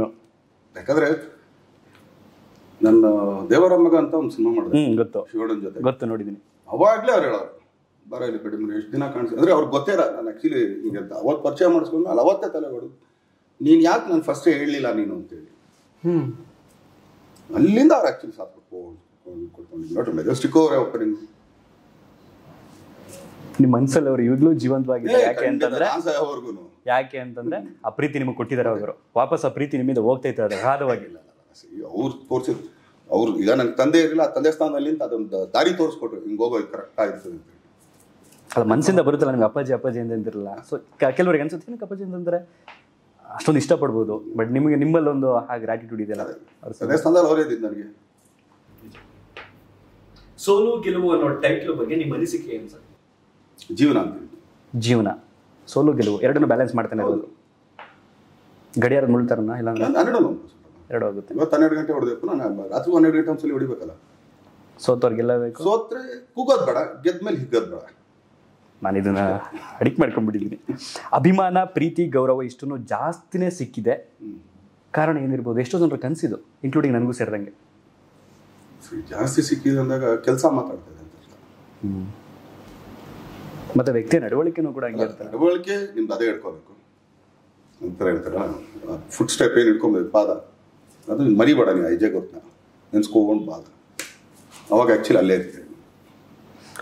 ಯಾಕಂದ್ರೆ ನನ್ನ ದೇವರ ಮಗ ಅಂತ ಒಂದು ಸಿನಿಮಾ ಮಾಡಿದೆ. ಗೊತ್ತು. ಶಿವಣ್ಣನ ಜೊತೆ. ಗೊತ್ತು ನೋಡಿದ್ದೀನಿ ಅವಾಗ್ಲೇ ಅವ್ರು ಹೇಳೋರು ಬರ ಇಲ್ಲಿ ಕಡಿಮೆ ಎಷ್ಟು ದಿನ ಕಾಣಿಸ್ ಅಂದ್ರೆ ಅವ್ರಿಗೆ ಗೊತ್ತೇ ಇಲ್ಲ ನಾನು ಆಕ್ಚುಲಿ ಹಿಂಗೆ ಅಂತ. ಅವತ್ತು ಪರಿಚಯ ಮಾಡಿಸ್ಕೊಂಡು ಅಲ್ಲಿ ಅವತ್ತೇ ತಲೆ ಹೊಡೆದು ನೀನು ಯಾಕೆ ನಾನು ಫಸ್ಟೇ ಹೇಳಲಿಲ್ಲ ನೀನು? ಅಂತೇಳಿ. ಹ್ಞೂ ಅಲ್ಲಿಂದ ಅವ್ರು ಆಕ್ಚುಲಿ ಸಾಥ್ ಕೊಟ್ಕೊಂಡು ನೋಡ್ರಿ ಮೆಜೆಸ್ಟಿಕ್ ಅವರೇ ಓಪನಿಂಗ್ ನಿಮ್ಮ ಮನಸ್ಸಲ್ಲಿ ಅವರು ಈಗಲೂ ಜೀವಂತವಾಗಿದೆ ಯಾಕೆ ಅಂತಂದ್ರೆ ಅವ್ರಿಗೂ ಯಾಕೆ ಅಂತಂದ್ರೆ ಆ ಪ್ರೀತಿ ನಿಮಗೆ ಕೊಟ್ಟಿದ್ದಾರೆ ಅವರು. ವಾಪಸ್ ಆ ಪ್ರೀತಿ ನಿಮ್ಮಿಂದ ಹೋಗ್ತೈತೆ ಅದು ಅಗಾಧವಾಗಿಲ್ಲ ಅವ್ರು ತೋರಿಸಿದ್ರು. ಅವ್ರು ಈಗ ನನ್ನ ತಂದೆ ಇರಲಿಲ್ಲ ಆ ತಂದೆ ಸ್ಥಾನದಲ್ಲಿ ಅದೊಂದು ದಾರಿ ತೋರಿಸ್ಕೊಟ್ರು. ಹಿಂಗೆ ಹೋಗೋ ಕರೆಕ್ಟ್ ಆಗಿರ್ತದೆ. ಅಲ್ಲ ಮನಸ್ಸಿಂದ ಬರುತ್ತಲ್ಲ ನಿಮ್ಗೆ ಅಪ್ಪಾಜಿ ಅಪ್ಪಾಜಿ ಅಂತ ಅಂತಿರಲ್ಲ. ಸೊ ಕೆಲವರಿಗೆ ಅನ್ಸುತ್ತೆ ಏನಕ್ಕೆ ಅಪ್ಪಾಜಿ ಅಂತಂದ್ರೆ ಅಷ್ಟೊಂದು ಇಷ್ಟಪಡ್ಬೋದು. ಬಟ್ ನಿಮಗೆ ನಿಮ್ಮಲ್ಲಿ ಒಂದು ಆ ಗ್ರಾಟಿಟ್ಯೂಡ್ ಇದೆಯಲ್ಲ ಅವ್ರ ತಂದೆ ಸ್ಥಾನದಲ್ಲಿ ಅವರೇ ಇದ್ದಿದ್ದು ನನಗೆ. ಸೋಲು ಗೆಲುವು ಅನ್ನೋ ಟೈಟ್ಲ್ ಬಗ್ಗೆ ನಿಮ್ಮ ಅನಿಸಿಕೆ ಏನು ಸರ್? ಜೀವನ ಅಂತ ಜೀವನ. ಸೋಲು ಗೆಲುವು ಎರಡನ್ನು ಬ್ಯಾಲೆನ್ಸ್ ಮಾಡ್ತಾನೆ ಇರೋದು. ಗಡಿಯಾರ ಮುಳ್ತಾರನ ನಾನು ಹನ್ನೆರಡು ಎರಡು ಆಗುತ್ತೆ ಇವತ್ತು ಹನ್ನೆರಡು ಗಂಟೆ ಹೊಡೆದಬೇಕು ನಾನು ರಾತ್ರಿ ಹನ್ನೆರಡು ಗಂಟೆ ಒಂದ್ಸಲಿ ಹೊಡಿಬೇಕಲ್ಲ? ಸೋತವ್ರು ಗೆಲ್ಲಬೇಕು. ಸೋತ್ರೆ ಕೂಗೋದು ಬೇಡ ಗೆದ್ಮೇಲೆ ಹಿಗ್ಗೋದು ಬೇಡ. ನಾನು ಇದನ್ನ ಅಡಿಕ್ಟ್ ಮಾಡ್ಕೊಂಡ್ಬಿಟ್ಟಿದ್ದೀನಿ ಅಭಿಮಾನ ಪ್ರೀತಿ ಗೌರವ ಇಷ್ಟನ್ನು ಜಾಸ್ತಿನೇ ಸಿಕ್ಕಿದೆ. ಕಾರಣ ಏನಿರ್ಬೋದು? ಎಷ್ಟೋ ಜನರ ಕನಸಿದು ಇನ್ಕ್ಲೂಡಿಂಗ್ ನನಗೂ ಸೇರಿದಂಗೆ. ಸರಿ, ಜಾಸ್ತಿ ಸಿಕ್ಕಿದೆ ಅಂದಾಗ ಕೆಲಸ ಮಾತಾಡ್ತದೆ ಅಂತ. ಮತ್ತೆ ವ್ಯಕ್ತಿಯ ನಡವಳಿಕೆನೂ ಕೂಡ ಹಂಗೆ ಇರ್ತಾರೆ ನಡವಳಿಕೆ ನಿಮ್ದು ಅದೇ ಹಿಡ್ಕೋಬೇಕು ಅಂತಾರೆ ಹೇಳ್ತಾರೆ? ಫುಡ್ ಸ್ಟೆಪ್ ಏನು ಹಿಡ್ಕೊಬೇಕು? ಪಾದ ಅದು ಮರಿಬೇಡ ನೀವು ಐಜೆ ಗೊತ್ತ ನೆನ್ಸ್ಕೊಂಡು ಬಾದ. ಅವಾಗ ಆ್ಯಕ್ಚುಲಿ ಅಲ್ಲೇ ಇರ್ತೀವಿ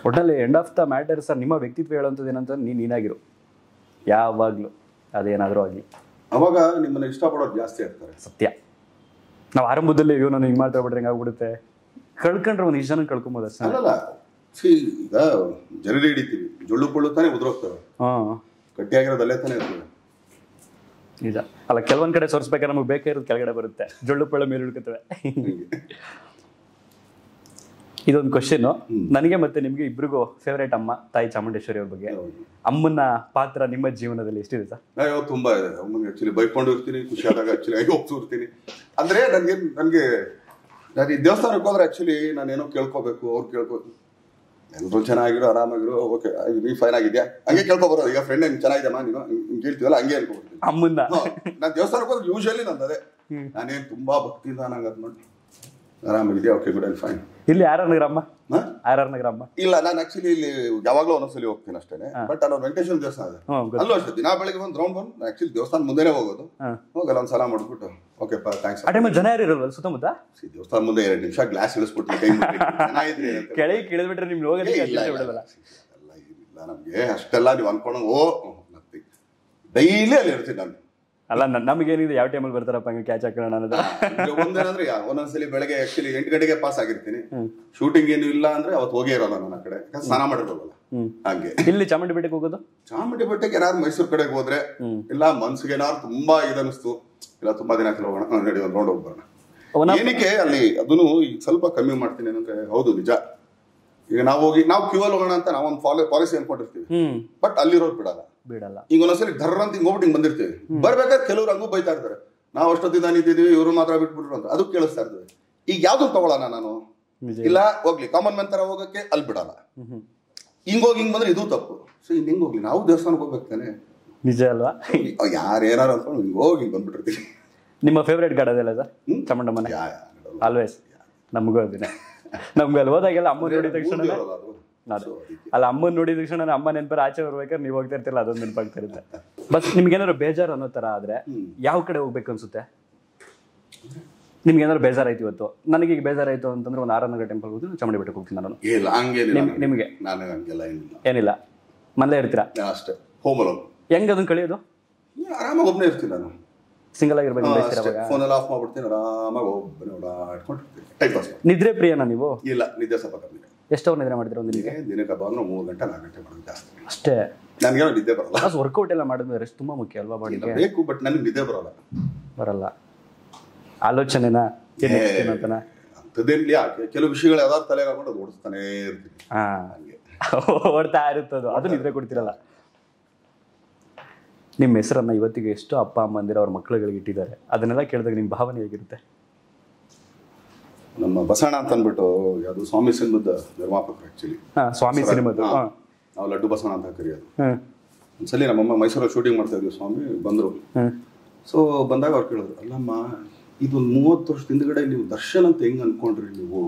ಒಟ್ಟಲ್ಲಿ end of the matter sir ನಿಮ್ಮ ವ್ಯಕ್ತಿತ್ವ ಹೇಳುವಂಥದ್ದು ಏನಂತ ನೀನು ನೀನಾಗಿರು. ಯಾವಾಗಲೂ ಅದೇನಾದರೂ ಆಗಲಿ. ಅವಾಗ ನಿಮ್ಮನ್ನು ಇಷ್ಟಪಡೋರು ಜಾಸ್ತಿ ಇರ್ತಾರೆ ಸತ್ಯ. ನಾವು ಆರಂಭದಲ್ಲಿ ಅಯ್ಯೋ ನಾನು ಹಿಂಗೆ ಮಾಡ್ತಾ ಬಿಟ್ರೆ ಹೆಂಗಾಗ್ಬಿಡುತ್ತೆ ಕಳ್ಕೊಂಡ್ರೆ ಒಂದು ಇಷ್ಟು ಜನ ಕಳ್ಕೊಬೋದು ಅಷ್ಟೇ ಸಿ ಈಗ ಜನರಿಗೆ ಹಿಡಿತೀವಿ ಜೊಳ್ಳು ಪೊಳ್ಳು ತಾನೇ ಉದುರೋಗ್ತವೆ ಹಾಂ. ಗಟ್ಟಿಯಾಗಿರೋದಲ್ಲೇ ತಾನೇ ಇರ್ತದೆ. ನಿಜ. ಅಲ್ಲ ಕೆಲವೊಂದ್ ಕಡೆ ಸೋರಿಸ್ಬೇಕಾದ್ರೆ ನಮಗೆ ಬೇಕೇ ಇರೋದು ಕೆಳಗಡೆ ಬರುತ್ತೆ. ಜೊಳ್ಳು ಪೊಳ್ಳು ಮೇಲೆ ಹುಡುಕುತ್ತವೆ. ಇದೊಂದು ಕ್ವಶನ್ ನನಗೆ ಮತ್ತೆ ನಿಮಗೆ ಇಬ್ರಿಗೂ ಫೇವ್ರೇಟ್ ಅಮ್ಮ ತಾಯಿ ಚಾಮುಂಡೇಶ್ವರಿ ಅವ್ರ ಬಗ್ಗೆ. ಅಮ್ಮನ ಪಾತ್ರ ನಿಮ್ಮ ಜೀವನದಲ್ಲಿ ಎಷ್ಟಿದೆ ಸರ್? ತುಂಬಾ ಇದೆ. ಅಮ್ಮನಿಗೆ ಆಕ್ಚುಲಿ ಬೈಕೊಂಡು ಇರ್ತೀನಿ ಖುಷಿ ಆದಾಗ ಆಕ್ಚುಲಿ ಹೋಗ್ತಾ ಹೋಗ್ತಿರ್ತೀನಿ ಅಂದ್ರೆ ನನಗೆ ನನಗೆ ನಾನು ಈ ದೇವಸ್ಥಾನಕ್ಕೆ ಹೋದ್ರೆ ಆಕ್ಚುಲಿ ನಾನೇನೋ ಕೇಳ್ಕೋಬೇಕು ಅವ್ರು ಕೇಳ್ಕೋ ಎಲ್ಲರೂ ಚೆನ್ನಾಗಿರೋ ಆರಾಮಾಗಿರೋ ಓಕೆ ನೀ ಫೈನ್ ಆಗಿದ್ಯಾ? ಹಂಗೆ ಕೇಳ್ಕೊಬರೋದು ಈಗ ಫ್ರೆಂಡ್ ಹೆಂಗ್ ಚೆನ್ನಾಗಿದೆಮ್ಮ ನೀನು? ಹಿಂಗೆ ಕೇಳ್ತೀವಲ್ಲ ಹಂಗೆ ಹೇಳ್ಕೊಬಿಡ್ತೀನಿ ಅಮ್ಮನ್ನ. ನಾನು ದೇವಸ್ಥಾನಕ್ಕೆ ಹೋದ್ರೆ ಯೂಶಲಿ ನಂದು ಅದೇ ನಾನೇನು ತುಂಬ ಭಕ್ತಿಯಿಂದ ನಂಗೆ ಅದು ಮಾಡಿ ಆರಾಮಾಗಿದೆಯಾ? ಓಕೆ ಗುಡ್ ಆ್ಯಂಡ್ ಫೈನ್ ಇಲ್ಲಿ ಆರ್ ಆರ್ ನಗರಮ್ಮ ಆರ್ ಆರ್ ನಗರಮ್ಮ ಇಲ್ಲ ನಾನು ಆಕ್ಚುಲಿ ಇಲ್ಲಿ ಯಾವಾಗಲೂ ಒಂದೊಂದ್ಸಲಿ ಹೋಗ್ತೀನಿ ಅಷ್ಟೇ ಬಟ್ ಅಲ್ಲಿ ಒಂದು ವೆಂಕಟೇಶ್ವರ ದೇವಸ್ಥಾನ ಇದೆ. ಅಲ್ಲೂ ಅಷ್ಟೇ ದಿನ ಬೆಳಿಗ್ಗೆ ಒಂದು ರೌಂಡ್ ಬಂದು ಆಕ್ಚುಲಿ ದೇವಸ್ಥಾನ ಮುಂದೆನೇ ಹೋಗೋದು. ಹೋಗಲ್ಲ ಒಂದು ಸಲ ಮಾಡ್ಬಿಟ್ಟು. ಓಕೆ ಥ್ಯಾಂಕ್ಸ್ ಆ ಟೈಮಲ್ಲಿ ಜನ ಯಾರು ಇರಲ್ವಲ್ಲ ಸುತ್ತಮುತ್ತ? ದೇವಸ್ಥಾನ ಮುಂದೆ ಎರಡು ನಿಮಿಷ ಗ್ಲಾಸ್ ಇಳಿಸ್ಬಿಟ್ಟು ಕೈ. ಕೆಳಗೆ ಕೇಳಿದ್ಬಿಟ್ರೆ ನಿಮ್ಗೆ ಹೋಗೋದಕ್ಕೆ ಇಲ್ಲ ನಮ್ಗೆ. ಅಷ್ಟೆಲ್ಲ ನೀವು ಅನ್ಕೊಂಡು ಓ ಡೈಲಿ ಅಲ್ಲಿ ಇರ್ತೀನಿ ನಾನು. ಅಲ್ಲ ನಮಗೇನಿದೆ? ಯಾವ ಟೈಮಲ್ಲಿ ಬರ್ತಾರಪ್ಪ ಹಂಗೆ ಕ್ಯಾಚ್ ಹಾಕೋಣ ಅನ್ನೋದು ಒಂದೇನಂದ್ರೆ ಒಂದೊಂದ್ಸಲಿ ಬೆಳಗ್ಗೆ ಆಕ್ಚುಲಿ ಎಂಟು ಗಂಟೆಗೆ ಪಾಸ್ ಆಗಿರ್ತೀನಿ. ಶೂಟಿಂಗ್ ಏನು ಇಲ್ಲ ಅಂದ್ರೆ ಅವತ್ತು ಹೋಗೇ ಇರೋಲ್ಲ ನನ್ನ ಕಡೆ. ಸ್ನಾನ ಮಾಡಿರೋಲ್ಲ ಹೋಗಲ್ಲ ಹಂಗೆ. ಇಲ್ಲಿ ಚಾಮುಂಡಿ ಬೆಟ್ಟಕ್ಕೆ ಹೋಗೋದು? ಚಾಮುಂಡಿ ಬೆಟ್ಟಕ್ಕೆ ಏನಾದ್ರು ಮೈಸೂರು ಕಡೆಗೆ ಹೋದ್ರೆ ಇಲ್ಲ ಮನ್ಸಿಗೆ ಏನಾದ್ರು ತುಂಬಾ ಇದನ್ನಿಸ್ತು ಇಲ್ಲ ತುಂಬಾ ದಿನ ಕೆಲವು ಹೋಗೋಣ ನೋಡಿ ನಡಿ ಒಂದು ನೋಡಿ ಹೋಗ್ಬರೋಣ. ಏನಕ್ಕೆ ಅಲ್ಲಿ ಅದನ್ನು ಈಗ ಸ್ವಲ್ಪ ಕಮ್ಮಿ ಮಾಡ್ತೀನಿ ಏನಂದ್ರೆ ಹೌದು ನಿಜ. ಈಗ ನಾವು ಹೋಗಿ ನಾವು ಕ್ಯೂ ಅಲ್ಲಿ ಹೋಗೋಣ ಅಂತ ನಾವೊಂದು ಫಾಲೋ ಪಾಲಿಸಿ ಅನ್ಕೊಂಡಿರ್ತೀವಿ. ಬಟ್ ಅಲ್ಲಿರೋದು ಬಿಡಲ್ಲ. ಬಿಡಲ್ಲ. ಈಗ ಒಂದೊಂದ್ಸಲಿ ಧರ್ರ ಅಂತ ಹಿಂಗ್ ಹೋಗ್ಬಿಟ್ಟು ಹಿಂಗ್ ಬಂದಿರ್ತೀವಿ. ಬರ್ಬೇಕಾದ್ರೆ ಕೆಲವ್ರು ಹಂಗೂ ಬೈತಾ ಇರ್ತಾರೆ. ನಾವು ಅಷ್ಟೊತ್ತಿಂದ ನಿಂತಿದ್ದೀವಿ ಇವರು ಮಾತ್ರ ಬಿಟ್ಬಿಟ್ರು ಅಂತ. ಅದು ಕೇಳಿಸ್ತಾ ಇರ್ತದೆ. ಈಗ ಯಾವ್ದು ತಗೊಳ್ಳೋಣ ನಾನು? ಇಲ್ಲ ಹೋಗ್ಲಿ. ಕಾಮನ್ ಮ್ಯಾನ್ ತರ ಹೋಗಕ್ಕೆ ಅಲ್ಲಿ ಬಿಡಲ್ಲ. ಹ್ಮ್. ಹಿಂಗ್ ಹೋಗಿ ಹಿಂಗ್ ಬಂದ್ರೆ ಇದು ತಪ್ಪು. ಸೊ ಹಿಂಗ್ ಹಿಂಗ್ ಹೋಗ್ಲಿ? ನಾವು ದೇವಸ್ಥಾನಕ್ಕೆ ಹೋಗ್ಬೇಕು ತಾನೆ? ನಿಜ ಅಲ್ವಾ? ಯಾರು ಏನಾರು ಅಂತ ಹಿಂಗ್ ಹೋಗಿ ಬಂದ್ಬಿಟ್ಟಿರ್ತೀವಿ. ನಿಮ್ಮ ಫೇವ್ರೇಟ್ ಗಾರ್ಡ್ ಅದೆಲ್ಲ ಸರ್? ಚಾಮುಂಡಮ್ಮನೆ. ಆಲ್ವೇಸ್ ನಮಗೂ ಅದೇ. ನಮ್ಗೆ ಅಲ್ಲಿ ಹೋದಾಗೆಲ್ಲ ಅಮ್ಮ ನೋಡಿದ ತಕ್ಷಣ So ಅಲ್ಲ ಅಮ್ಮ ನೋಡಿದ ತಕ್ಷಣ ಅಮ್ಮ ನೆನಪರ ಆಚೆ ಬರ್ಬೇಕಾದ್ರೆ ನೀವು ಹೋಗ್ತಾ ಇರ್ತಿಲ್ಲ ಅದೊಂದು ನೆನಪಾಗ್ತಾ ಇರುತ್ತೆ. ಬಸ್ ನಿಮ್ಗೆ ಏನಾರು ಬೇಜಾರು ಅನ್ನೋ ತರ ಆದ್ರೆ ಯಾವ ಕಡೆ ಹೋಗ್ಬೇಕು ಅನ್ಸುತ್ತೆ? ನಿಮ್ಗೆ ಏನಾದ್ರು ಬೇಜಾರಾಯ್ತು ಇವತ್ತು? ನನಗೆ ಈಗ ಬೇಜಾರಾಯ್ತು ಅಂತಂದ್ರೆ ಒಂದು ಆರನಗರ ಟೆಂಪಲ್ ಹೋಗ್ತೀನಿ ಚಮಡಿ ಬೆಟ್ಟಕ್ಕೆ ಹೋಗ್ತೀನಿ ನಾನು. ಇಲ್ಲ ಹಂಗೆ ನಿಮಗೆ? ನಾನು ಹಂಗೆಲ್ಲ ಏನಿಲ್ಲ. ಏನಿಲ್ಲ. ಮನೇಲೇ ಇರ್ತೀರಾ? ನಾನು ಅಷ್ಟೇ. ಹೋಮಲ್ ಹೆಂಗ್ ಅದನ್ನ ಕಳಿಯೋದು? ಆರಾಮಾಗಿ ಒಬ್ಬನೇ ಇರ್ತೀನಿ ನಾನು. ಸಿಂಗಲ್ ಆಗಿರ್ಬೇಕು ಫೋನ್ ಎಲ್ಲ ಆಫ್ ಮಾಡ್ಬಿಡ್ತೀನಿ ಆರಾಮಾಗಿ ಒಬ್ಬನೇ ಓಡಾಡ್ಕೊಂಡು ಟೈಮ್ ಪಾಸ್ ನಿದ್ರೆ ಪ್ರಿಯನಾ ನೀವು? ಇಲ್ಲ ನಿದ್ರೆ ಸ್ವಲ್ಪ ಕಮ್ಮಿ. ಎಷ್ಟು ಅವ್ರು ನಿದ್ರೆ ಮಾಡಿದ್ರು ಒಂದು ದಿನಕ್ಕೆ? ಬಂದ್ರೆ ಮೂರು ಗಂಟೆ ನಾಲ್ಕು ಗಂಟೆ ಮಾಡೋದು ಜಾಸ್ತಿ. ಅಷ್ಟೇ. ನನಗೆ ನಿದ್ದೆ ಬರಲ್ಲ. ಪ್ಲಸ್ ವರ್ಕೌಟ್ ಎಲ್ಲ ಮಾಡಿದ್ರೆ ರೆಸ್ಟ್ ತುಂಬಾ ಮುಖ್ಯ ಅಲ್ವಾ ಬಾಡಿ ಬಾಡಿಗೆ ಬೇಕು ಬಟ್ ನನಗೆ ನಿದ್ದೆ ಬರಲ್ಲ. ಬರಲ್ಲ. ಆಲೋಚನೆನಾ? ಏನ್ next ಏನು ಅಂತನಾ ಅಂಥದ್ದೇನಿಲ್ಲ ಕೆಲವು ವಿಷಯಗಳು ಯಾವ್ದಾದ್ರು ತಲೆಗೆ ಹಾಕೊಂಡು ಅದು ಓಡಿಸ್ತಾನೆ ಇರ್ತೀನಿ. ಹಾ. ಹಂಗೆ. ಓಡ್ತಾ ಇರುತ್ತದು. ಅದು ನಿದ್ರೆ ಕೊಡ್ತಿರಲ್ಲ. ನಿಮ್ಮ ಹೆಸರನ್ನ ಇವತ್ತಿಗೆ ಎಷ್ಟು ಅಪ್ಪ ಅಮ್ಮಂದಿರ ಅವ್ರ ಮಕ್ಕಳುಗಳಿಗೆ ಇಟ್ಟಿದ್ದಾರೆ. ಅದನ್ನೆಲ್ಲ ಕೇಳಿದಾಗ ನಿಮ್ಮ ಭಾವನೆ ಹೇಗಿರುತ್ತೆ? ನಮ್ಮ ಬಸಣ್ಣ ಅಂತ ಅಂದ್ಬಿಟ್ಟು ಯಾವುದು ಸ್ವಾಮಿ ಸಿನಿಮಾದ ನಿರ್ಮಾಪಕರು ಆಕ್ಚುಲಿ ಸ್ವಾಮಿ ಸಿನಿಮಾದ ನಾವು ಲಡ್ಡು ಬಸಣ್ಣ ಅಂತ ಕರೆಯೋದು. ಒಂದ್ಸಲಿ ನಮ್ಮಮ್ಮ ಮೈಸೂರಲ್ಲಿ ಶೂಟಿಂಗ್ ಮಾಡ್ತಾ ಇದ್ವಿ ಸ್ವಾಮಿ ಬಂದರು. ಸೊ ಬಂದಾಗ ಅವ್ರು ಕೇಳಿದ್ರು ಅಲ್ಲಮ್ಮ ಇದು ಮೂವತ್ತು ವರ್ಷದ ಹಿಂದ್ಗಡೆ ನೀವು ದರ್ಶನ್ ಅಂತ ಹೆಂಗ್ ಅನ್ಕೊಂಡ್ರಿ ನೀವು?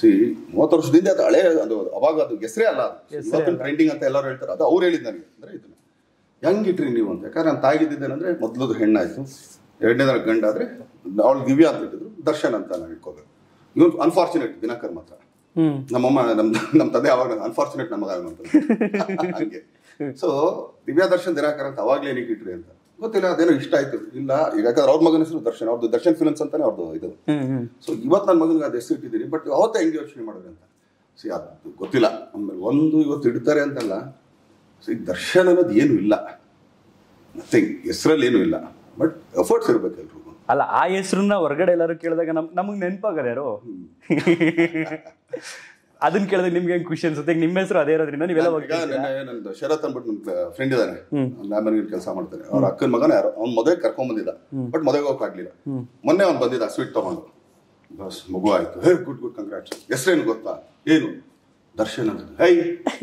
ಸಿ ಮೂವತ್ತು ವರ್ಷದಿಂದ ಅದು ಹಳೆ ಅದು ಅವಾಗ ಅದು ಹೆಸರೇ ಅಲ್ಲ ಇವತ್ತಿನ ಟ್ರೆಂಡಿಂಗ್ ಅಂತ ಎಲ್ಲರೂ ಹೇಳ್ತಾರೆ ಅದು ಅವ್ರು ಹೇಳಿದ್ ನನಗೆ. ಅಂದ್ರೆ ಇದನ್ನ ಹೆಂಗಿಟ್ರಿ ನೀವು ಅಂತ? ಯಾಕಂದ್ರೆ ನಾನು ತಾಗಿದ್ದೇನೆಂದ್ರೆ ಮೊದಲದು ಹೆಣ್ಣಾಯ್ತು. ಎರಡನೇದ್ರ ಗಂಡ ಆದ್ರೆ ಅವಳು ದಿವ್ಯಾ ಅಂತ ಇಟ್ಟಿದ್ರು ದರ್ಶನ್ ಅಂತ ನಾನು ಇಟ್ಕೋಬೇಕು. ಇವನು ಅನ್ಫಾರ್ಚುನೇಟ್ ದಿನಕರ್ ಮಾತ್ರ. ನಮ್ಮಮ್ಮ ನಮ್ ನಮ್ಮ ತಂದೆ ಅವಾಗ ಅನ್ಫಾರ್ಚುನೇಟ್ ನಮಗ ಹಂಗೆ ಸೊ ದಿವ್ಯಾ ದರ್ಶನ್ ದಿನಕರ್ ಅಂತ ಅವಾಗ್ಲೇ ಏನಕ್ಕೆ ಇಟ್ರಿ ಅಂತ. ಗೊತ್ತಿಲ್ಲ ಅದೇನೋ ಇಷ್ಟ ಆಯ್ತು. ಇಲ್ಲ ಯಾಕಂದ್ರೆ ಅವ್ರ ಮಗನ ಹೆಸರು ದರ್ಶನ್ ಅವ್ರದ್ದು ದರ್ಶನ್ ಫಿಲ್ಮ್ಸ್ ಅಂತಾನೆ ಅವ್ರದ್ದು ಇದು. ಸೊ ಇವತ್ತು ನನ್ನ ಮಗನಿಗೆ ಅದು ಹೆಸರು ಇಟ್ಟಿದ್ದೀನಿ ಬಟ್ ಅವತ್ತೇ ಹೆಂಗೆ ಯೋಚನೆ ಮಾಡಿದ್ರೆ ಅಂತ. ಸಿ ಅದು ಗೊತ್ತಿಲ್ಲ. ಆಮೇಲೆ ಒಂದು ಇವತ್ತು ಇಡ್ತಾರೆ ಅಂತಲ್ಲ. ಸಿ ದರ್ಶನ್ ಅನ್ನೋದು ಏನು ಇಲ್ಲ. ನಥಿಂಗ್ ಹೆಸರಲ್ಲಿ ಏನು ಇಲ್ಲ. ಬಟ್ ಎಫರ್ಟ್ಸ್ ಇರ್ಬೇಕು ಎಲ್ರಿಗೂ ಅಲ್ಲ ಆ ಹೆಸರನ್ನ ಹೊರಗಡೆ ಎಲ್ಲರೂ ಕೇಳಿದಾಗ ನಮ್ ನಮಗ್ ನೆನಪಾಗದ ಯಾರು? ಅದನ್ನ ಕೇಳಿದ್ರೆ ನಿಮ್ಗೆ ಹೆಂಗ್ ಖುಷಿ ಅನ್ಸುತ್ತೆ? ನಿಮ್ಮ ಹೆಸರು ಅದೇ ಇರೋದ್ರಿಂದ ನೀವೆಲ್ಲ ನಂದು ಶರತ್ ಅಂದ್ಬಿಟ್ಟು ನಮ್ ಫ್ರೆಂಡ್ ಇದ್ದಾನೆ ಲ್ಯಾಬರ್ ಕೆಲಸ ಮಾಡ್ತಾನೆ. ಅವ್ರ ಅಕ್ಕನ ಮಗನ ಯಾರು? ಅವ್ನ ಮದುವೆ ಕರ್ಕೊಂಡ್ ಬಂದಿದ್ದ. ಬಟ್ ಮದುವೆ ಹೋಗಕ್ ಆಗ್ಲಿಲ್ಲ. ಮೊನ್ನೆ ಅವ್ನ್ ಬಂದಿದ್ದ ಸ್ವೀಟ್ ತಗೊಂಡು. ಬಸ್ ಮಗು ಆಯ್ತು. ಹೇ ಗುಡ್ ಗುಡ್ ಕಂಗ್ರಾಟ್ಸ್ ಹೆಸರೇನು ಗೊತ್ತಾ? ಏನು? ದರ್ಶನ್ ಅಂತ. ಹೇ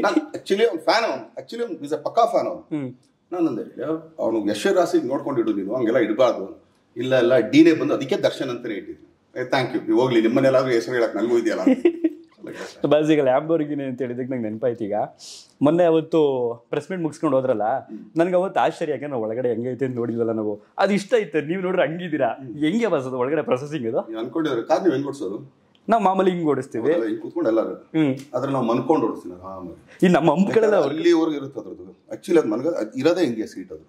ನಾನು ಆಕ್ಚುಲಿ ಅವ್ನು ಫ್ಯಾನ್ ಅವ್ನು. ಆಕ್ಚುಲಿ ಅವ್ನು ಇಸ್ ಅ ಪಕ್ಕಾ ಫ್ಯಾನ್ ಅವನು. ನಾನು ಅಂದೆ ಅವನು ಯಶ ರಾಶಿ ನೋಡ್ಕೊಂಡಿಡು ನೀನು. ಹಂಗೆಲ್ಲ ಇಡಬಾರ್ದು. ಇಲ್ಲ ಇಲ್ಲ ಡಿನೇ ಬಂದು ಅದಕ್ಕೆ ದರ್ಶನ್ ಅಂತಾನೆ ಇಟ್ಟಿದ್ರು. ಥ್ಯಾಂಕ್ ಯು ನೀವು ಹೋಗ್ಲಿ ನಿಮ್ಮನ್ನೆಲ್ಲಾದ್ರೂ ಹೆಸರು ಹೇಳಕ್ ನನಗೂ ಇದೆಯಲ್ಲ? ಬಸ್ ಈಗ ಲ್ಯಾಂಬೋರ್ಗಿನಿ ಅಂತ ಹೇಳಿದಕ್ಕೆ ನಂಗೆ ನೆನಪಾಯ್ತು ಈಗ. ಮೊನ್ನೆ ಅವತ್ತು ಪ್ರೆಸ್ ಮೀಟ್ ಮುಗಿಸ್ಕೊಂಡು ಹೋದ್ರಲ್ಲ ನನ್ಗೆ ಅವತ್ತು ಆಶ್ಚರ್ಯ ಯಾಕಂದ್ರೆ ಒಳಗಡೆ ಹೆಂಗೈತೆ ಅಂತ ನೋಡಿದ್ವಲ್ಲ ನಾವು. ಅದು ಇಷ್ಟ ಐತೆ ನೀವು ನೋಡ್ರಿ ಹಂಗಿದ್ದೀರಾ? ಹೆಂಗೆ ಬಸ್ ಅದು ಒಳಗಡೆ ಪ್ರೊಸೆಸಿಂಗ್ ಇದು? ನೀವು ಅನ್ಕೊಂಡಿದ್ರೆ ಕಾರ್ ನೀವು ಹೆಂಗ್ ಓಡಿಸೋದು? ನಾವು ಮಾಮೂಲಿ ಹಿಂಗ್ ಓಡಿಸ್ತೀವಿ. ಹಿಂಗ್ ಕೂತ್ಕೊಂಡು ಎಲ್ಲರೂ. ಆದ್ರೆ ನಾವು ಮನ್ಕೊಂಡು ಓಡಿಸ್ತೀವಿ ಈ ನಮ್ಮ ಅಲ್ಲಿ ಅಲ್ಲಿವರೆಗೆ ಇರುತ್ತೆ ಅದ್ರದ್ದು. ಆಕ್ಚುಲಿ ಅದು ಮನ್ಗ ಇರೋದೇ ಹಿಂಗೆ ಸೀಟ್ ಅದು.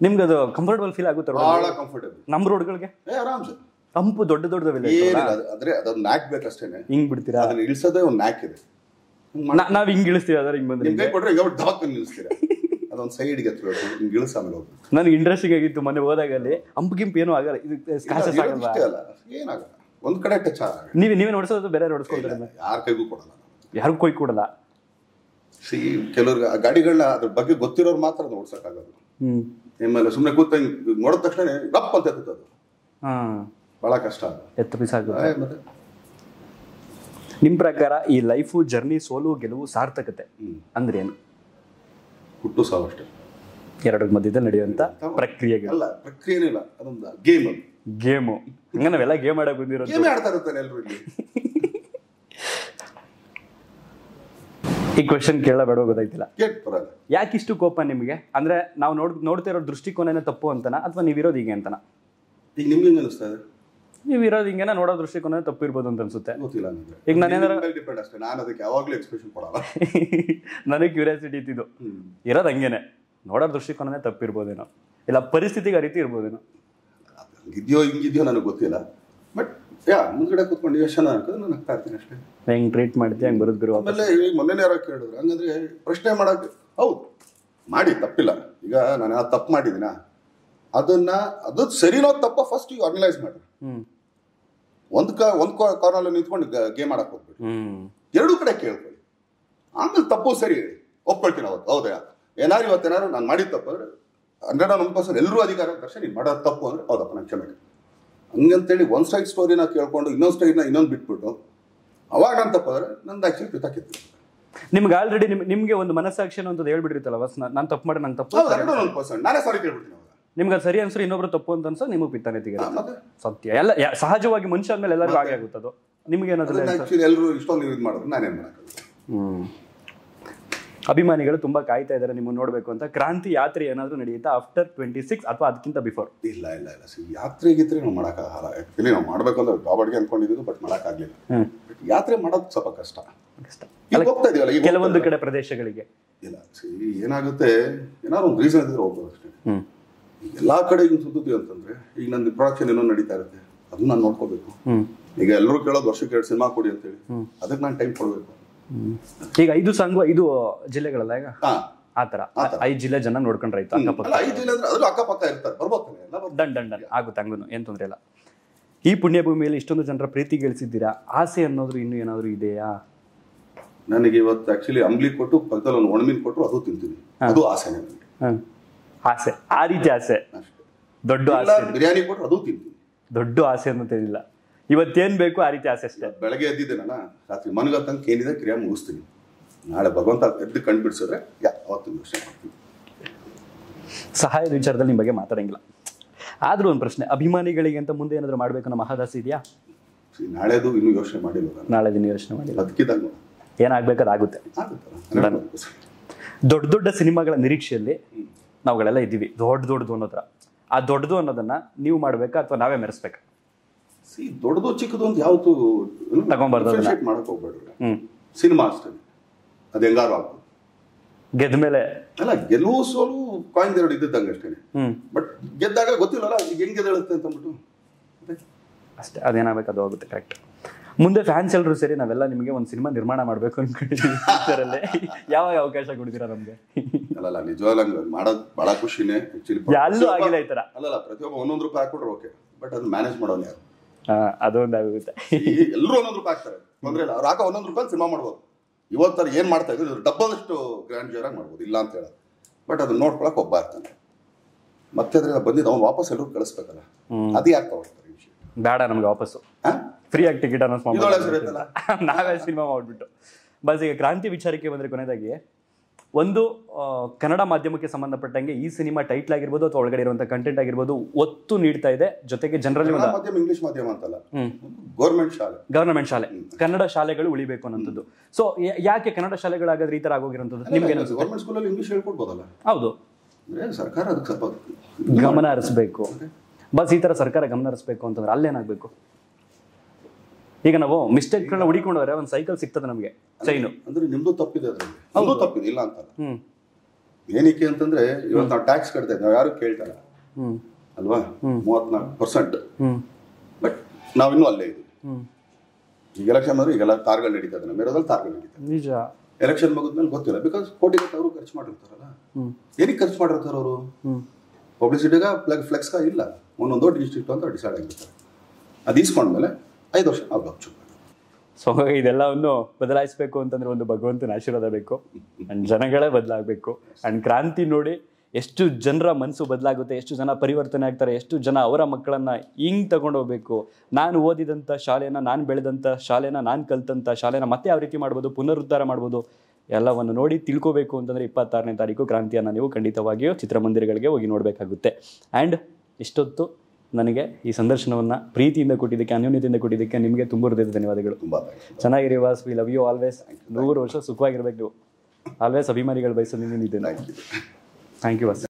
ನಿಮ್ಗೆ ಅದು ಕಂಫರ್ಟಬಲ್ ಫೀಲ್ ಆಗುತ್ತೆ? ಬಹಳ ಕಂಫರ್ಟಬಲ್ ನಮ್ಮ ರೋಡ್ಗಳಿಗೆ ಏ ಆರಾಮ್ಸೆ. ಹಂಪು ದೊಡ್ಡ ಅದು- ಅಂದ್ರೆ ಅದೊಂದು ನ್ಯಾಕ್ ಬೇಕಷ್ಟೇನೆ. ಹಿಂಗ್ ಬಿಡ್ತೀರಾ? ಅದನ್ನ ಇಳಿಸೋದೇ ಒಂದು ನ್ಯಾಕ್ ಇದೆ. ಹಿಂಗ್ ನಾವ್ ಹಿಂಗ್ ಇಳಿಸ್ತೀವಿ ಅದ್ರ ಹಿಂಗ್ ಬಂದ್ರೆ ಕೈ ಕೊಟ್ರೆ ಯಾವ ಡಾಕ್ ನಿಲ್ಲಿಸ್ತೀರ? ಅದೊಂದು ಸೈಡ್ಗೆ ಎತ್ತಬೇಕು ಹಿಂಗ್ ಇಳಿಸ ಆಮೇಲೆ ಹೋಗ್ಬೇಕು. ನನಗೆ ಇಂಟ್ರೆಸ್ಟಿಂಗ್ ಆಗಿತ್ತು ಮೊನ್ನೆ ಹೋದಾಗ ಅಲ್ಲಿ ಅಂಪು ಗಿಂಪು ಏನೂ ಆಗಲ್ಲ ಇದು ಸ್ಕ್ರಾಚಸ್ ಆಗಲ್ಲ. ಏನಾಗಲ್ಲ ಒಂದ್ ಕಡೆ ಟಚ್ ಆಗಲ್ಲ ನೀವೇ ನೀವೇ ನೋಡ್ಸೋದು ಬೇರೆ ನೋಡಿಸ್ಕೊಳ್ತಾರೆ ಯಾರ ಕೈಗೂ ಕೊಡಲ್ಲ. ಯಾರಿಗೂ ಕೊಯ್ ಕೊಡಲ್ಲ? ಸಿ ಕೆಲವ್ರಿಗೆ ಗಾಡಿಗಳನ್ನ ಅದ್ರ ಬಗ್ಗೆ ಗೊತ್ತಿರೋರು ಮಾತ್ರ ನೋಡ್ಸಕ್ಕಾಗಲ್ಲ ಹ್ಮ್. ನಿಮ್ಮಲ್ಲಿ ಸುಮ್ಮನೆ ಕೂತ ಹಿಂಗ್ ನೋಡಿದ ತಕ್ಷಣ ಗಪ್ ಅಂತ ಎತ್ತ ಅದು. ಹಾ. ಬಹಳ ಕಷ್ಟ ಎತ್ತು ಪೀಸ್ ಮತ್ತೆ? ನಿಮ್ ಪ್ರಕಾರ ಈ ಲೈಫು ಜರ್ನಿ ಸೋಲು ಗೆಲುವು ಸಾರ್ಥಕತೆ ಹ್ಮ್. ಅಂದ್ರೆ ಏನು? ಹುಟ್ಟು ಸಾವು ಅಷ್ಟೇ. ಎರಡರ ಮಧ್ಯದಲ್ಲಿ ನಡೆಯುವಂತ ಪ್ರಕ್ರಿಯೆ ಅಲ್ಲ ಪ್ರಕ್ರಿಯೆನೂ ಇಲ್ಲ ಅದೊಂದು ಗೇಮ್ ಗೇಮು. ಹಂಗ ನಾವೆಲ್ಲ ಗೇಮ್ ಆಡಕ್ ಬಂದಿರೋ ಗೇಮ್ ಆಡ್ತಾ ಇರ್ತಾರೆ ಎಲ್ರು ಇಲ್ಲಿ. ಕ್ವೆಶನ್ ಕೇಳ ಬೇಡ ಗೊತ್ತಾಯ್ತಿಲ್ಲ. ಯಾಕೆ ಇಷ್ಟು ಯಾಕಿಷ್ಟು ಕೋಪ ನಿಮಗೆ? ಅಂದ್ರೆ ನಾವು ನೋಡ್ ನೋಡ್ತಾ ಇರೋ ದೃಷ್ಟಿಕೋನನೇ ತಪ್ಪು ಅಂತನಾ ಅಥವಾ ನೀವಿರೋದು ಹೀಗೆ ಅಂತನಾ? ಈಗ ನಿಮ್ಗೆ ಹೆಂಗ್ ಅನಿಸ್ತಾ ಇದೆ? ನೀವು ಇರೋದು ಹಿಂಗೆನ ನೋಡೋ ದೃಷ್ಟಿಕೋನ ತಪ್ಪು ಇರ್ಬೋದು ಅಂತ ಅನ್ಸುತ್ತೆ ಗೊತ್ತಿಲ್ಲ ನನಗೆ ಈಗ ನಾನೇನಾರ- ಡಿಪೆಂಡ್ ಅಷ್ಟೇ ನಾನು ಅದಕ್ಕೆ ಯಾವಾಗಲೂ ಎಕ್ಸ್ಪ್ರೆಷನ್ ಕೊಡಲ್ಲ. ನನಗೆ ಕ್ಯೂರಿಯಾಸಿಟಿ ಹ್ಮ್. ಇರೋದು ಹಂಗೇನೆ ನೋಡೋ ದೃಷ್ಟಿಕೋನನೇ ತಪ್ಪಿರ್ಬೋದೇನೋ ಇಲ್ಲ ಪರಿಸ್ಥಿತಿಗೆ ಆ ರೀತಿ ಇರ್ಬೋದೇನೋ. ಅದು ಹಂಗಿದ್ಯೋ ಹಿಂಗಿದ್ಯೋ ನನಗೆ ಗೊತ್ತಿಲ್ಲ. ಯಾ ಮುಂದ್ಗಡೆ ಕೂತ್ಕೊಂಡು ಯೋಚನೆ ಹಾಕೋದು ನಾನು ಹಾಕ್ತಾ ಇರ್ತೀನಿ ಅಷ್ಟೇ. ಹೆಂಗ್ ಟ್ರೀಟ್ ಮಾಡ್ತೀವಿ ಹೆಂಗ್ ಬರೋದು ಗುರು ಆಮೇಲೆ ಈ ಮೊನ್ನೆ ಯಾರೋ ಕೇಳಿದ್ರು ಹಂಗಂದ್ರೆ ಪ್ರಶ್ನೆ ಮಾಡಕ್ಕೆ ಹೌದು ಮಾಡಿ ತಪ್ಪಿಲ್ಲ. ಈಗ ನಾನು ಆ ತಪ್ಪು ಮಾಡಿದ್ದೀನಾ? ಅದನ್ನ ಅದು ಸರಿನೋ ತಪ್ಪ ಫಸ್ಟ್ ಈಗ ಆರ್ಗನೈಸ್ ಮಾಡಿ. ಒಂದ್ ಕ ಒಂದ್ ಕಾರ್ನಲ್ಲಿ ನಿಂತ್ಕೊಂಡು ಗೇಮ್ ಮಾಡಕ್ ಹೋಗ್ಬೇಡಿ. ಎರಡು ಕಡೆ ಕೇಳ್ಕೊಳ್ಳಿ ಆಮೇಲೆ ತಪ್ಪು ಸರಿ ಒಪ್ಕೊಳ್ತೀನಿ ಅವತ್ತು ಹೌದಾ ಏನಾರು ಇವತ್ತೇನಾರು ನಾನು ಮಾಡಿದ ತಪ್ಪು ಅಂದ್ರೆ ಹಂಡ್ರೆಡ್ ಒನ್ ಪರ್ಸೆಂಟ್ ಎಲ್ಲರೂ ಅಧಿಕಾರ ದರ್ಶನ ನೀನು ಮಾಡೋದು ತಪ್ಪು ಅಂದ್ರೆ ಹೌದಪ್ಪ ನಾನು ಕ್ಷಮೆ. ಹಂಗಂತೇಳಿ ಒಂದು ಸೈಡ್ ಸ್ಟೋರಿನ ಕೇಳ್ಕೊಂಡು ಇನ್ನೊಂದು ಸೈಡ್ನ ಇನ್ನೊಂದು ಬಿಟ್ಬಿಟ್ಟು ಅವಾಗ ನಾನು ಪದ್ರೆ ನಂದು ಆಕ್ಚುಲಿ ಪಿತಾಕಿತ್ತು ನಿಮ್ಗೆ ಆಲ್ರೆಡಿ ನಿಮ್ ನಿಮಗೆ ಒಂದು ಮನಸ್ಸಾಕ್ಷಿ ಅಂತ ಹೇಳ್ಬಿಟ್ಟಿರ್ತಲ್ಲ ವಸ್ ನಾನು ತಪ್ಪು ಮಾಡಿ ನಾನು ತಪ್ಪು ನಾನೇ ಸಾರಿ ಕೇಳ್ಬಿಡ್ತೀನಿ ಅವಾಗ. ನಿಮ್ಗೆ ಅದು ಸರಿ ಅನ್ಸರ್ ಇನ್ನೊಬ್ರು ತಪ್ಪು ಅಂತ ಅನ್ಸೋ ನಿಮಗೆ ಪಿತ್ತಾನೆ ತೆಗೆದ ಸತ್ಯ. ಎಲ್ಲ ಸಹಜವಾಗಿ ಮನುಷ್ಯ ಆದ್ಮೇಲೆ ಎಲ್ಲರಿಗೂ ಹಾಗೆ ಆಗುತ್ತದು. ನಿಮ್ಗೆ ಏನಾದ್ರು ಆಕ್ಚುಲಿ ಎಲ್ಲರೂ ಇಷ್ಟೊಂದು ಇದು ಮಾಡಿದ್ರೆ ನಾನೇನು ಮಾಡೋದು ಹ್ಮ್. ಅಭಿಮಾನಿಗಳು ತುಂಬಾ ಕಾಯ್ತಾ ಇದ್ದಾರೆ ನಿಮ್ಮನ್ನು ನೋಡಬೇಕು ಅಂತ. ಕ್ರಾಂತಿ ಯಾತ್ರೆ ಏನಾದರೂ ನಡೆಯುತ್ತಾ ಆಫ್ಟರ್ ಟ್ವೆಂಟಿ ಸಿಕ್ಸ್ ಅಥವಾ ಅದಕ್ಕಿಂತ ಬಿಫೋರ್ ಇಲ್ಲ ಇಲ್ಲ ಇಲ್ಲ. ಸಿ ಯಾತ್ರೆ ಗೀತ್ರೆ ನಾವು ಮಾಡೋಕ್ಕಾಗಲ್ಲ. ಆ್ಯಕ್ಚುಲಿ ನಾವು ಮಾಡಬೇಕು ಅಂದ್ರೆ ಜಾಬ್ ಅಡ್ಗೆ ಅನ್ಕೊಂಡಿದ್ದು ಬಟ್ ಮಾಡೋಕ್ಕಾಗಲಿಲ್ಲ ಬಟ್ ಯಾತ್ರೆ ಮಾಡೋದು ಸ್ವಲ್ಪ ಕಷ್ಟ. ಕಷ್ಟ. ಹೋಗ್ತಾ ಇದೀವಲ್ಲ ಕೆಲವೊಂದು ಕಡೆ ಪ್ರದೇಶಗಳಿಗೆ. ಇಲ್ಲ ಸಿ ಏನಾಗುತ್ತೆ ಏನಾದ್ರು ಒಂದು ರೀಸನ್ ಇದ್ರೆ ಹೋಗ್ಬೋದು ಅಷ್ಟೇ. ಎಲ್ಲಾ ಕಡೆ ಹಿಂಗೆ ಸುತ್ತಿದ್ವಿ ಅಂತಂದ್ರೆ ಈಗ ನನ್ನ ಪ್ರೊಡಕ್ಷನ್ ಏನೋ ನಡೀತಾ ಇರುತ್ತೆ. ಅದನ್ನ ನಾನು ನೋಡ್ಕೋಬೇಕು. ಈಗ ಎಲ್ಲರೂ ಕೇಳೋದು ವರ್ಷಕ್ಕೆ ಎರಡು ಸಿನಿಮಾ ಕೊಡಿ ಅಂತೇಳಿ. ಅದಕ್ಕೆ ನಾನು ಟೈಮ್ ಕೊಡಬೇಕು. ಈಗ ಐದು ಸಂಘ ಐದು ಜಿಲ್ಲೆಗಳಲ್ಲ ಈಗ? ಆತರ ಐದು ಜಿಲ್ಲೆ ಜನ ನೋಡ್ಕೊಂಡ್ರೆ ಆಯ್ತು? ಅಕ್ಕಪಕ್ಕ ಅಲ್ಲ ಐದು ಜಿಲ್ಲೆ ಅಂದ್ರೆ ಅದ್ರ ಅಕ್ಕಪಕ್ಕ ಇರ್ತಾರೆ ಬರ್ಬೋದು. ಆಗುತ್ತೆ ಹಂಗೂ ಏನ್ ತೊಂದ್ರೆ ಇಲ್ಲ. ಈ ಪುಣ್ಯಭೂಮಿಯಲ್ಲಿ ಇಷ್ಟೊಂದು ಜನರ ಪ್ರೀತಿ ಗಳಿಸಿದ್ದೀರಾ? ಆಸೆ ಅನ್ನೋದ್ರು ಇನ್ನು ಏನಾದ್ರು ಇದೆಯಾ? ನನಗೆ ಇವತ್ತು ಆಕ್ಚುಲಿ ಅಂಬ್ಲಿ ಕೊಟ್ಟು ಪಕ್ಕದಲ್ಲಿ ಒಂದು ಒಣಮೀನ್ ಕೊಟ್ಟರು ಅದು ತಿಂತೀನಿ. ಅದು ಆಸೆ ನನಗೆ ಆಸೆ. ಆ ರೀತಿ ಆಸೆ. ದೊಡ್ಡ ಆಸೆ. ಬಿರಿಯಾನಿ ಕೊಟ್ಟರು ಅದು ತಿಂತೀನಿ. ದೊಡ್ಡ ಆಸೆ ಅನ್ನೋದೇನಿಲ್ಲ ಇವತ್ತೇನ್ ಬೇಕು ಆ ರೀತಿ ಆಸೆ ಅಷ್ಟೇ. ಬೆಳಗ್ಗೆ ಎದ್ದಿದ್ದೇನಲ್ಲ ರಾತ್ರಿ ಮನಗತ್ತಂಗೆ ಏನಿದೆ ಕ್ರಿಯಾ ಮುಗಿಸ್ತೀನಿ. ನಾಳೆ ಭಗವಂತ ಎದ್ದು ಕಂಡು ಬಿಡಿಸಿದ್ರೆ ಯಾ ಅವತ್ತು ಯೋಚನೆ ಮಾಡ್ತೀನಿ. ಸಹಾಯದ ವಿಚಾರದಲ್ಲಿ ನಿಮ್ಮ ಬಗ್ಗೆ ಮಾತಾಡಂಗಿಲ್ಲ. ಆದ್ರೂ ಒಂದು ಪ್ರಶ್ನೆ ಅಭಿಮಾನಿಗಳಿಗೆ ಅಂತ ಮುಂದೆ ಏನಾದ್ರು ಮಾಡ್ಬೇಕು ನಮ್ಮ ಮಹದಾಸೆ ಇದೆಯಾ? ನಾಳೆದು ಇನ್ನು ಯೋಚನೆ ಮಾಡಿಲ್ಲ ನಾಳೆ ದಿನ ಯೋಚನೆ ಮಾಡಿಲ್ಲ. ಅದಕ್ಕೆ ಏನಾಗ್ಬೇಕಾದ್ರೆ ಅದಾಗುತ್ತೆ ಆಗುತ್ತಲ್ಲ ದೊಡ್ಡ ದೊಡ್ಡ ಸಿನಿಮಾಗಳ ನಿರೀಕ್ಷೆಯಲ್ಲಿ ನಾವುಗಳೆಲ್ಲ ಇದ್ದೀವಿ. ದೊಡ್ಡ ದೊಡ್ಡದು ಅನ್ನೋದ್ರ. ಆ ದೊಡ್ಡದು ಅನ್ನೋದನ್ನ ನೀವು ಮಾಡ್ಬೇಕಾ ಅಥವಾ ನಾವೇ ಮೆರೆಸ್ಬೇಕಾ? ಸಿ ದೊಡ್ಡದು ಚಿಕ್ಕದು ಅಂತ ಯಾವತ್ತು ಮಾಡಕ್ ಹೋಗ್ಬೇಡ್ರಿ. ಸಿನಿಮಾ ಅಷ್ಟೇ. ಅದು ಹೆಂಗಾರು ಆಗ್ಬೋದು. ಗೆದ್ದ ಮೇಲೆ. ಅಲ್ಲ ಗೆಲುವು ಸೋಲು ಕಾಯಿನ್ ಎರಡು ಇದ್ದಿದ್ದಂಗೆ ಅಷ್ಟೇ ಹ್ಮ್. ಬಟ್ ಗೆದ್ದಾಗ ಗೊತ್ತಿಲ್ಲಲ್ಲ ಹೆಂಗ್ ಹೆಂಗೆ ಗೆದ್ದೇಳುತ್ತೆ ಅಂತ ಅಂದ್ಬಿಟ್ಟು. ಅಷ್ಟೇ ಅದೇನಾಗಬೇಕು ಅದು ಆಗುತ್ತೆ ಕರೆಕ್ಟ್ ಮುಂದೆ ಫ್ಯಾನ್ಸ್ ಎಲ್ಲರೂ ಸೇರಿ ನಾವೆಲ್ಲ ನಿಮಗೆ ಒಂದು ಸಿನಿಮಾ ನಿರ್ಮಾಣ ಮಾಡಬೇಕು ಅನ್ಕೊಂಡಿದ್ದೀವಿ ಫ್ಯೂಚರಲ್ಲಿ ಯಾವಾಗ ಅವಕಾಶ ಕೊಡ್ತೀರಾ ನಮಗೆ? ಅಲ್ಲಲ್ಲ ನಿಜವಾಗ್ಲೂ ಹಂಗೆ ಮಾಡೋದು ಭಾಳ ಖುಷಿನೇ. ಎಲ್ಲೂ ಆಗಿಲ್ಲ ಈ ಥರ. ಅಲ್ಲಲ್ಲ ಪ್ರತಿಯೊಬ್ಬ ಒಂದೊಂದು ರೂಪಾಯಿ ಹಾಕ್ಬಿಟ್ರೆ ಓಕೆ ಬಟ್ ಅದನ್ನ ಮ್ಯಾನೇಜ್ ಮಾಡೋನು ಯಾರು? ಹಾ ಅದೊಂದು ಆಗುತ್ತೆ. ಎಲ್ಲರೂ ಒಂದೊಂದು ರೂಪಾಯಿ ಹಾಕ್ತಾರೆ. ತೊಂದ್ರೆ ಇಲ್ಲ. ಅವ್ರು ಹಾಕೋ ಒಂದೊಂದು ರೂಪಾಯಿ ಸಿನಿಮಾ ಮಾಡ್ಬೋದು. ಇವತ್ತರ ಏನ್ ಮಾಡ್ತಾ ಇದ್ರು ಡಬ್ಬಲ್ಷ್ಟು ಗ್ರ್ಯಾಂಡ್ ಆಗಿ ಮಾಡ್ಬೋದು. ಇಲ್ಲ ಅಂತ ಹೇಳೋದು. ಬಟ್ ಅದನ್ನ ನೋಡ್ಕೊಳಕ್ ಒಬ್ಬ ಇರ್ತಾನೆ. ಮತ್ತೆ ಅದ್ರಿಂದ ಬಂದಿದ್ದು ಅವ್ನು ವಾಪಸ್ ಎಲ್ಲರೂ ಕಳಿಸ್ಬೇಕಲ್ಲ. ಅದು ಯಾಕೆ ತಗೊಳ್ತಾರೆ ಈ ವಿಷಯ? ಬೇಡ ನಮ್ಗೆ ವಾಪಸ್ಸು? ಫ್ರೀ ಆಗಿ ಟಿಕೆಟ್ ಅನೌನ್ಸ್ ಮಾಡ್ಬೋದು. ನಾವೇ ಸಿನಿಮಾ ಮಾಡ್ಬಿಟ್ಟು. ಬಸ್ ಈಗ ಕ್ರಾಂತಿ ವಿಚಾರಕ್ಕೆ ಬಂದ್ರೆ ಕೊನೆಯದಾಗಿ ಒಂದು ಕನ್ನಡ ಮಾಧ್ಯಮಕ್ಕೆ ಸಂಬಂಧಪಟ್ಟಂಗೆ ಈ ಸಿನಿಮಾ ಟೈಟ್ಲ್ ಆಗಿರ್ಬೋದು ಅಥವಾ ಒಳಗಡೆ ಇರುವಂತಹ ಕಂಟೆಂಟ್ ಆಗಿರ್ಬೋದು ಒತ್ತು ನೀಡ್ತಾ ಇದೆ. ಜೊತೆಗೆ ಒಂದು ಮಾಧ್ಯಮ ಇಂಗ್ಲಿಷ್ ಮಾಧ್ಯಮ ಅಂತಲ್ಲ. ಹ್ಮ್. ಗೌರ್ಮೆಂಟ್ ಶಾಲೆ. ಗವರ್ನಮೆಂಟ್ ಶಾಲೆ. ಕನ್ನಡ ಶಾಲೆಗಳು ಉಳಿಬೇಕು ಅನ್ನೋಂಥದ್ದು ಸೊ ಯಾಕೆ ಕನ್ನಡ ಶಾಲೆಗಳಾಗಾದ್ರೆ ಈ ತರ ಆಗೋಗಿರೋಂಥದ್ದು ನಿಮ್ಗೆ ಗೌರ್ಮೆಂಟ್ ಸ್ಕೂಲಲ್ಲಿ ಇಂಗ್ಲಿಷ್ ಹೇಳ್ಕೊಡ್ಬೋದಲ್ಲ? ಹೌದು. ಸರ್ಕಾರ ಅದಕ್ಕೆ ಸ್ವಲ್ಪ ಗಮನ ಹರಿಸ್ಬೇಕು. ಬಸ್ ಈ ತರ ಸರ್ಕಾರ ಗಮನ ಹರಿಸ್ಬೇಕು ಅಂತಂದ್ರೆ ಅಲ್ಲೇನಾಗಬೇಕು? ಈಗ ನಾವು ಮಿಸ್ಟೇಕ್ಗಳನ್ನ ಹುಡಿಕೊಂಡು ಹೋದ್ರೆ ಒಂದು ಸೈಕಲ್ ಸಿಗ್ತದೆ ನಮಗೆ ಚೈನು ಅಂದ್ರೆ ನಿಮ್ದು ತಪ್ಪಿದೆ ಅದ್ರಲ್ಲಿ. ಅದು ತಪ್ಪಿದೆ ಇಲ್ಲ ಅಂತ ಹ್ಮ್. ಏನಕ್ಕೆ ಅಂತಂದ್ರೆ ಇವತ್ತು ನಾವು ಟ್ಯಾಕ್ಸ್ ಕಟ್ತಾ ಇದ್ದೀವಿ ನಾವು ಯಾರು ಕೇಳ್ತಾರ? ಹ್ಮ್. ಅಲ್ವಾ? ಮೂವತ್ನಾಲ್ಕು ಪರ್ಸೆಂಟ್ ಹ್ಮ್. ಬಟ್ ನಾವಿನ್ನೂ ಅಲ್ಲೇ ಇದ್ದೀವಿ. ಹ್ಮ್. ಈಗ ಎಲೆಕ್ಷನ್ ಬಂದ್ರೆ ಈಗೆಲ್ಲ ತಾರ್ಗಳು ನಡೀತದೆ ನಮ್ಮ ಇರೋದ್ರಲ್ಲಿ ತಾರ್ಗಳು ನಡೀತದೆ ನಿಜ. ಎಲೆಕ್ಷನ್ ಮುಗಿದ್ಮೇಲೆ ಗೊತ್ತಿಲ್ಲ ಬಿಕಾಸ್ ಕೋಟಿ ಅವರು ಖರ್ಚು ಮಾಡಿರ್ತಾರಲ್ಲ. ಹ್ಮ್. ಏನಕ್ಕೆ ಖರ್ಚು ಮಾಡಿರ್ತಾರ ಅವರು? ಹ್ಮ್. ಪಬ್ಲಿಸಿಟಿಗ ಪ್ಲಗ್ ಫ್ಲೆಕ್ಸ್ಗ ಇಲ್ಲ. ಒಂದೊಂದು ದೊಡ್ಡ ಡಿಸ್ಟ್ರಿಕ್ಟ್ ಅಂತ ಡಿಸೈಡ್ ಆಗಿರ್ತಾರೆ. ಅದು ಇಸ್ಕೊಂಡ್ಮೇಲೆ ಐದು ವರ್ಷ ನಾವು ಸೊ ಇದೆಲ್ಲವನ್ನು ಬದಲಾಯಿಸಬೇಕು ಅಂತಂದ್ರೆ ಒಂದು ಭಗವಂತನ ಆಶೀರ್ವಾದ ಬೇಕು. ಅಂಡ್ ಜನಗಳೇ ಬದಲಾಗಬೇಕು. ಅಂಡ್ ಕ್ರಾಂತಿ ನೋಡಿ ಎಷ್ಟು ಜನರ ಮನಸ್ಸು ಬದಲಾಗುತ್ತೆ, ಎಷ್ಟು ಜನ ಪರಿವರ್ತನೆ ಆಗ್ತಾರೆ, ಎಷ್ಟು ಜನ ಅವರ ಮಕ್ಕಳನ್ನ ಹಿಂಗ್ ತಗೊಂಡು ಹೋಗ್ಬೇಕು. ನಾನು ಓದಿದಂಥ ಶಾಲೆನ, ನಾನು ಬೆಳೆದಂಥ ಶಾಲೆನ, ನಾನು ಕಲ್ತಂಥ ಶಾಲೆನ ಮತ್ತೆ ಯಾವ ರೀತಿ ಮಾಡ್ಬೋದು, ಪುನರುದ್ಧಾರ ಮಾಡ್ಬೋದು, ಎಲ್ಲವನ್ನು ನೋಡಿ ತಿಳ್ಕೋಬೇಕು ಅಂತಂದ್ರೆ ಇಪ್ಪತ್ತಾರನೇ ತಾರೀಕು ಕ್ರಾಂತಿಯನ್ನು ನೀವು ಖಂಡಿತವಾಗಿಯೂ ಚಿತ್ರಮಂದಿರಗಳಿಗೆ ಹೋಗಿ ನೋಡಬೇಕಾಗುತ್ತೆ. ಆ್ಯಂಡ್ ಇಷ್ಟೊತ್ತು ನನಗೆ ಈ ಸಂದರ್ಶನವನ್ನು ಪ್ರೀತಿಯಿಂದ ಕೊಟ್ಟಿದ್ದಕ್ಕೆ ಅನ್ಯೋನ್ಯತೆಯಿಂದ ಕೊಟ್ಟಿದ್ದಕ್ಕೆ ನಿಮಗೆ ತುಂಬ ಹೃದಯದ ಧನ್ಯವಾದಗಳು. ತುಂಬ ಚೆನ್ನಾಗಿರಿ was we love you always ನೂರು ವರ್ಷ ಸುಖವಾಗಿರಬೇಕು. ಆಲ್ವೇಸ್ ಅಭಿಮಾನಿಗಳು ನಿಂತಿದ್ದೇನೆ thank you thank you was.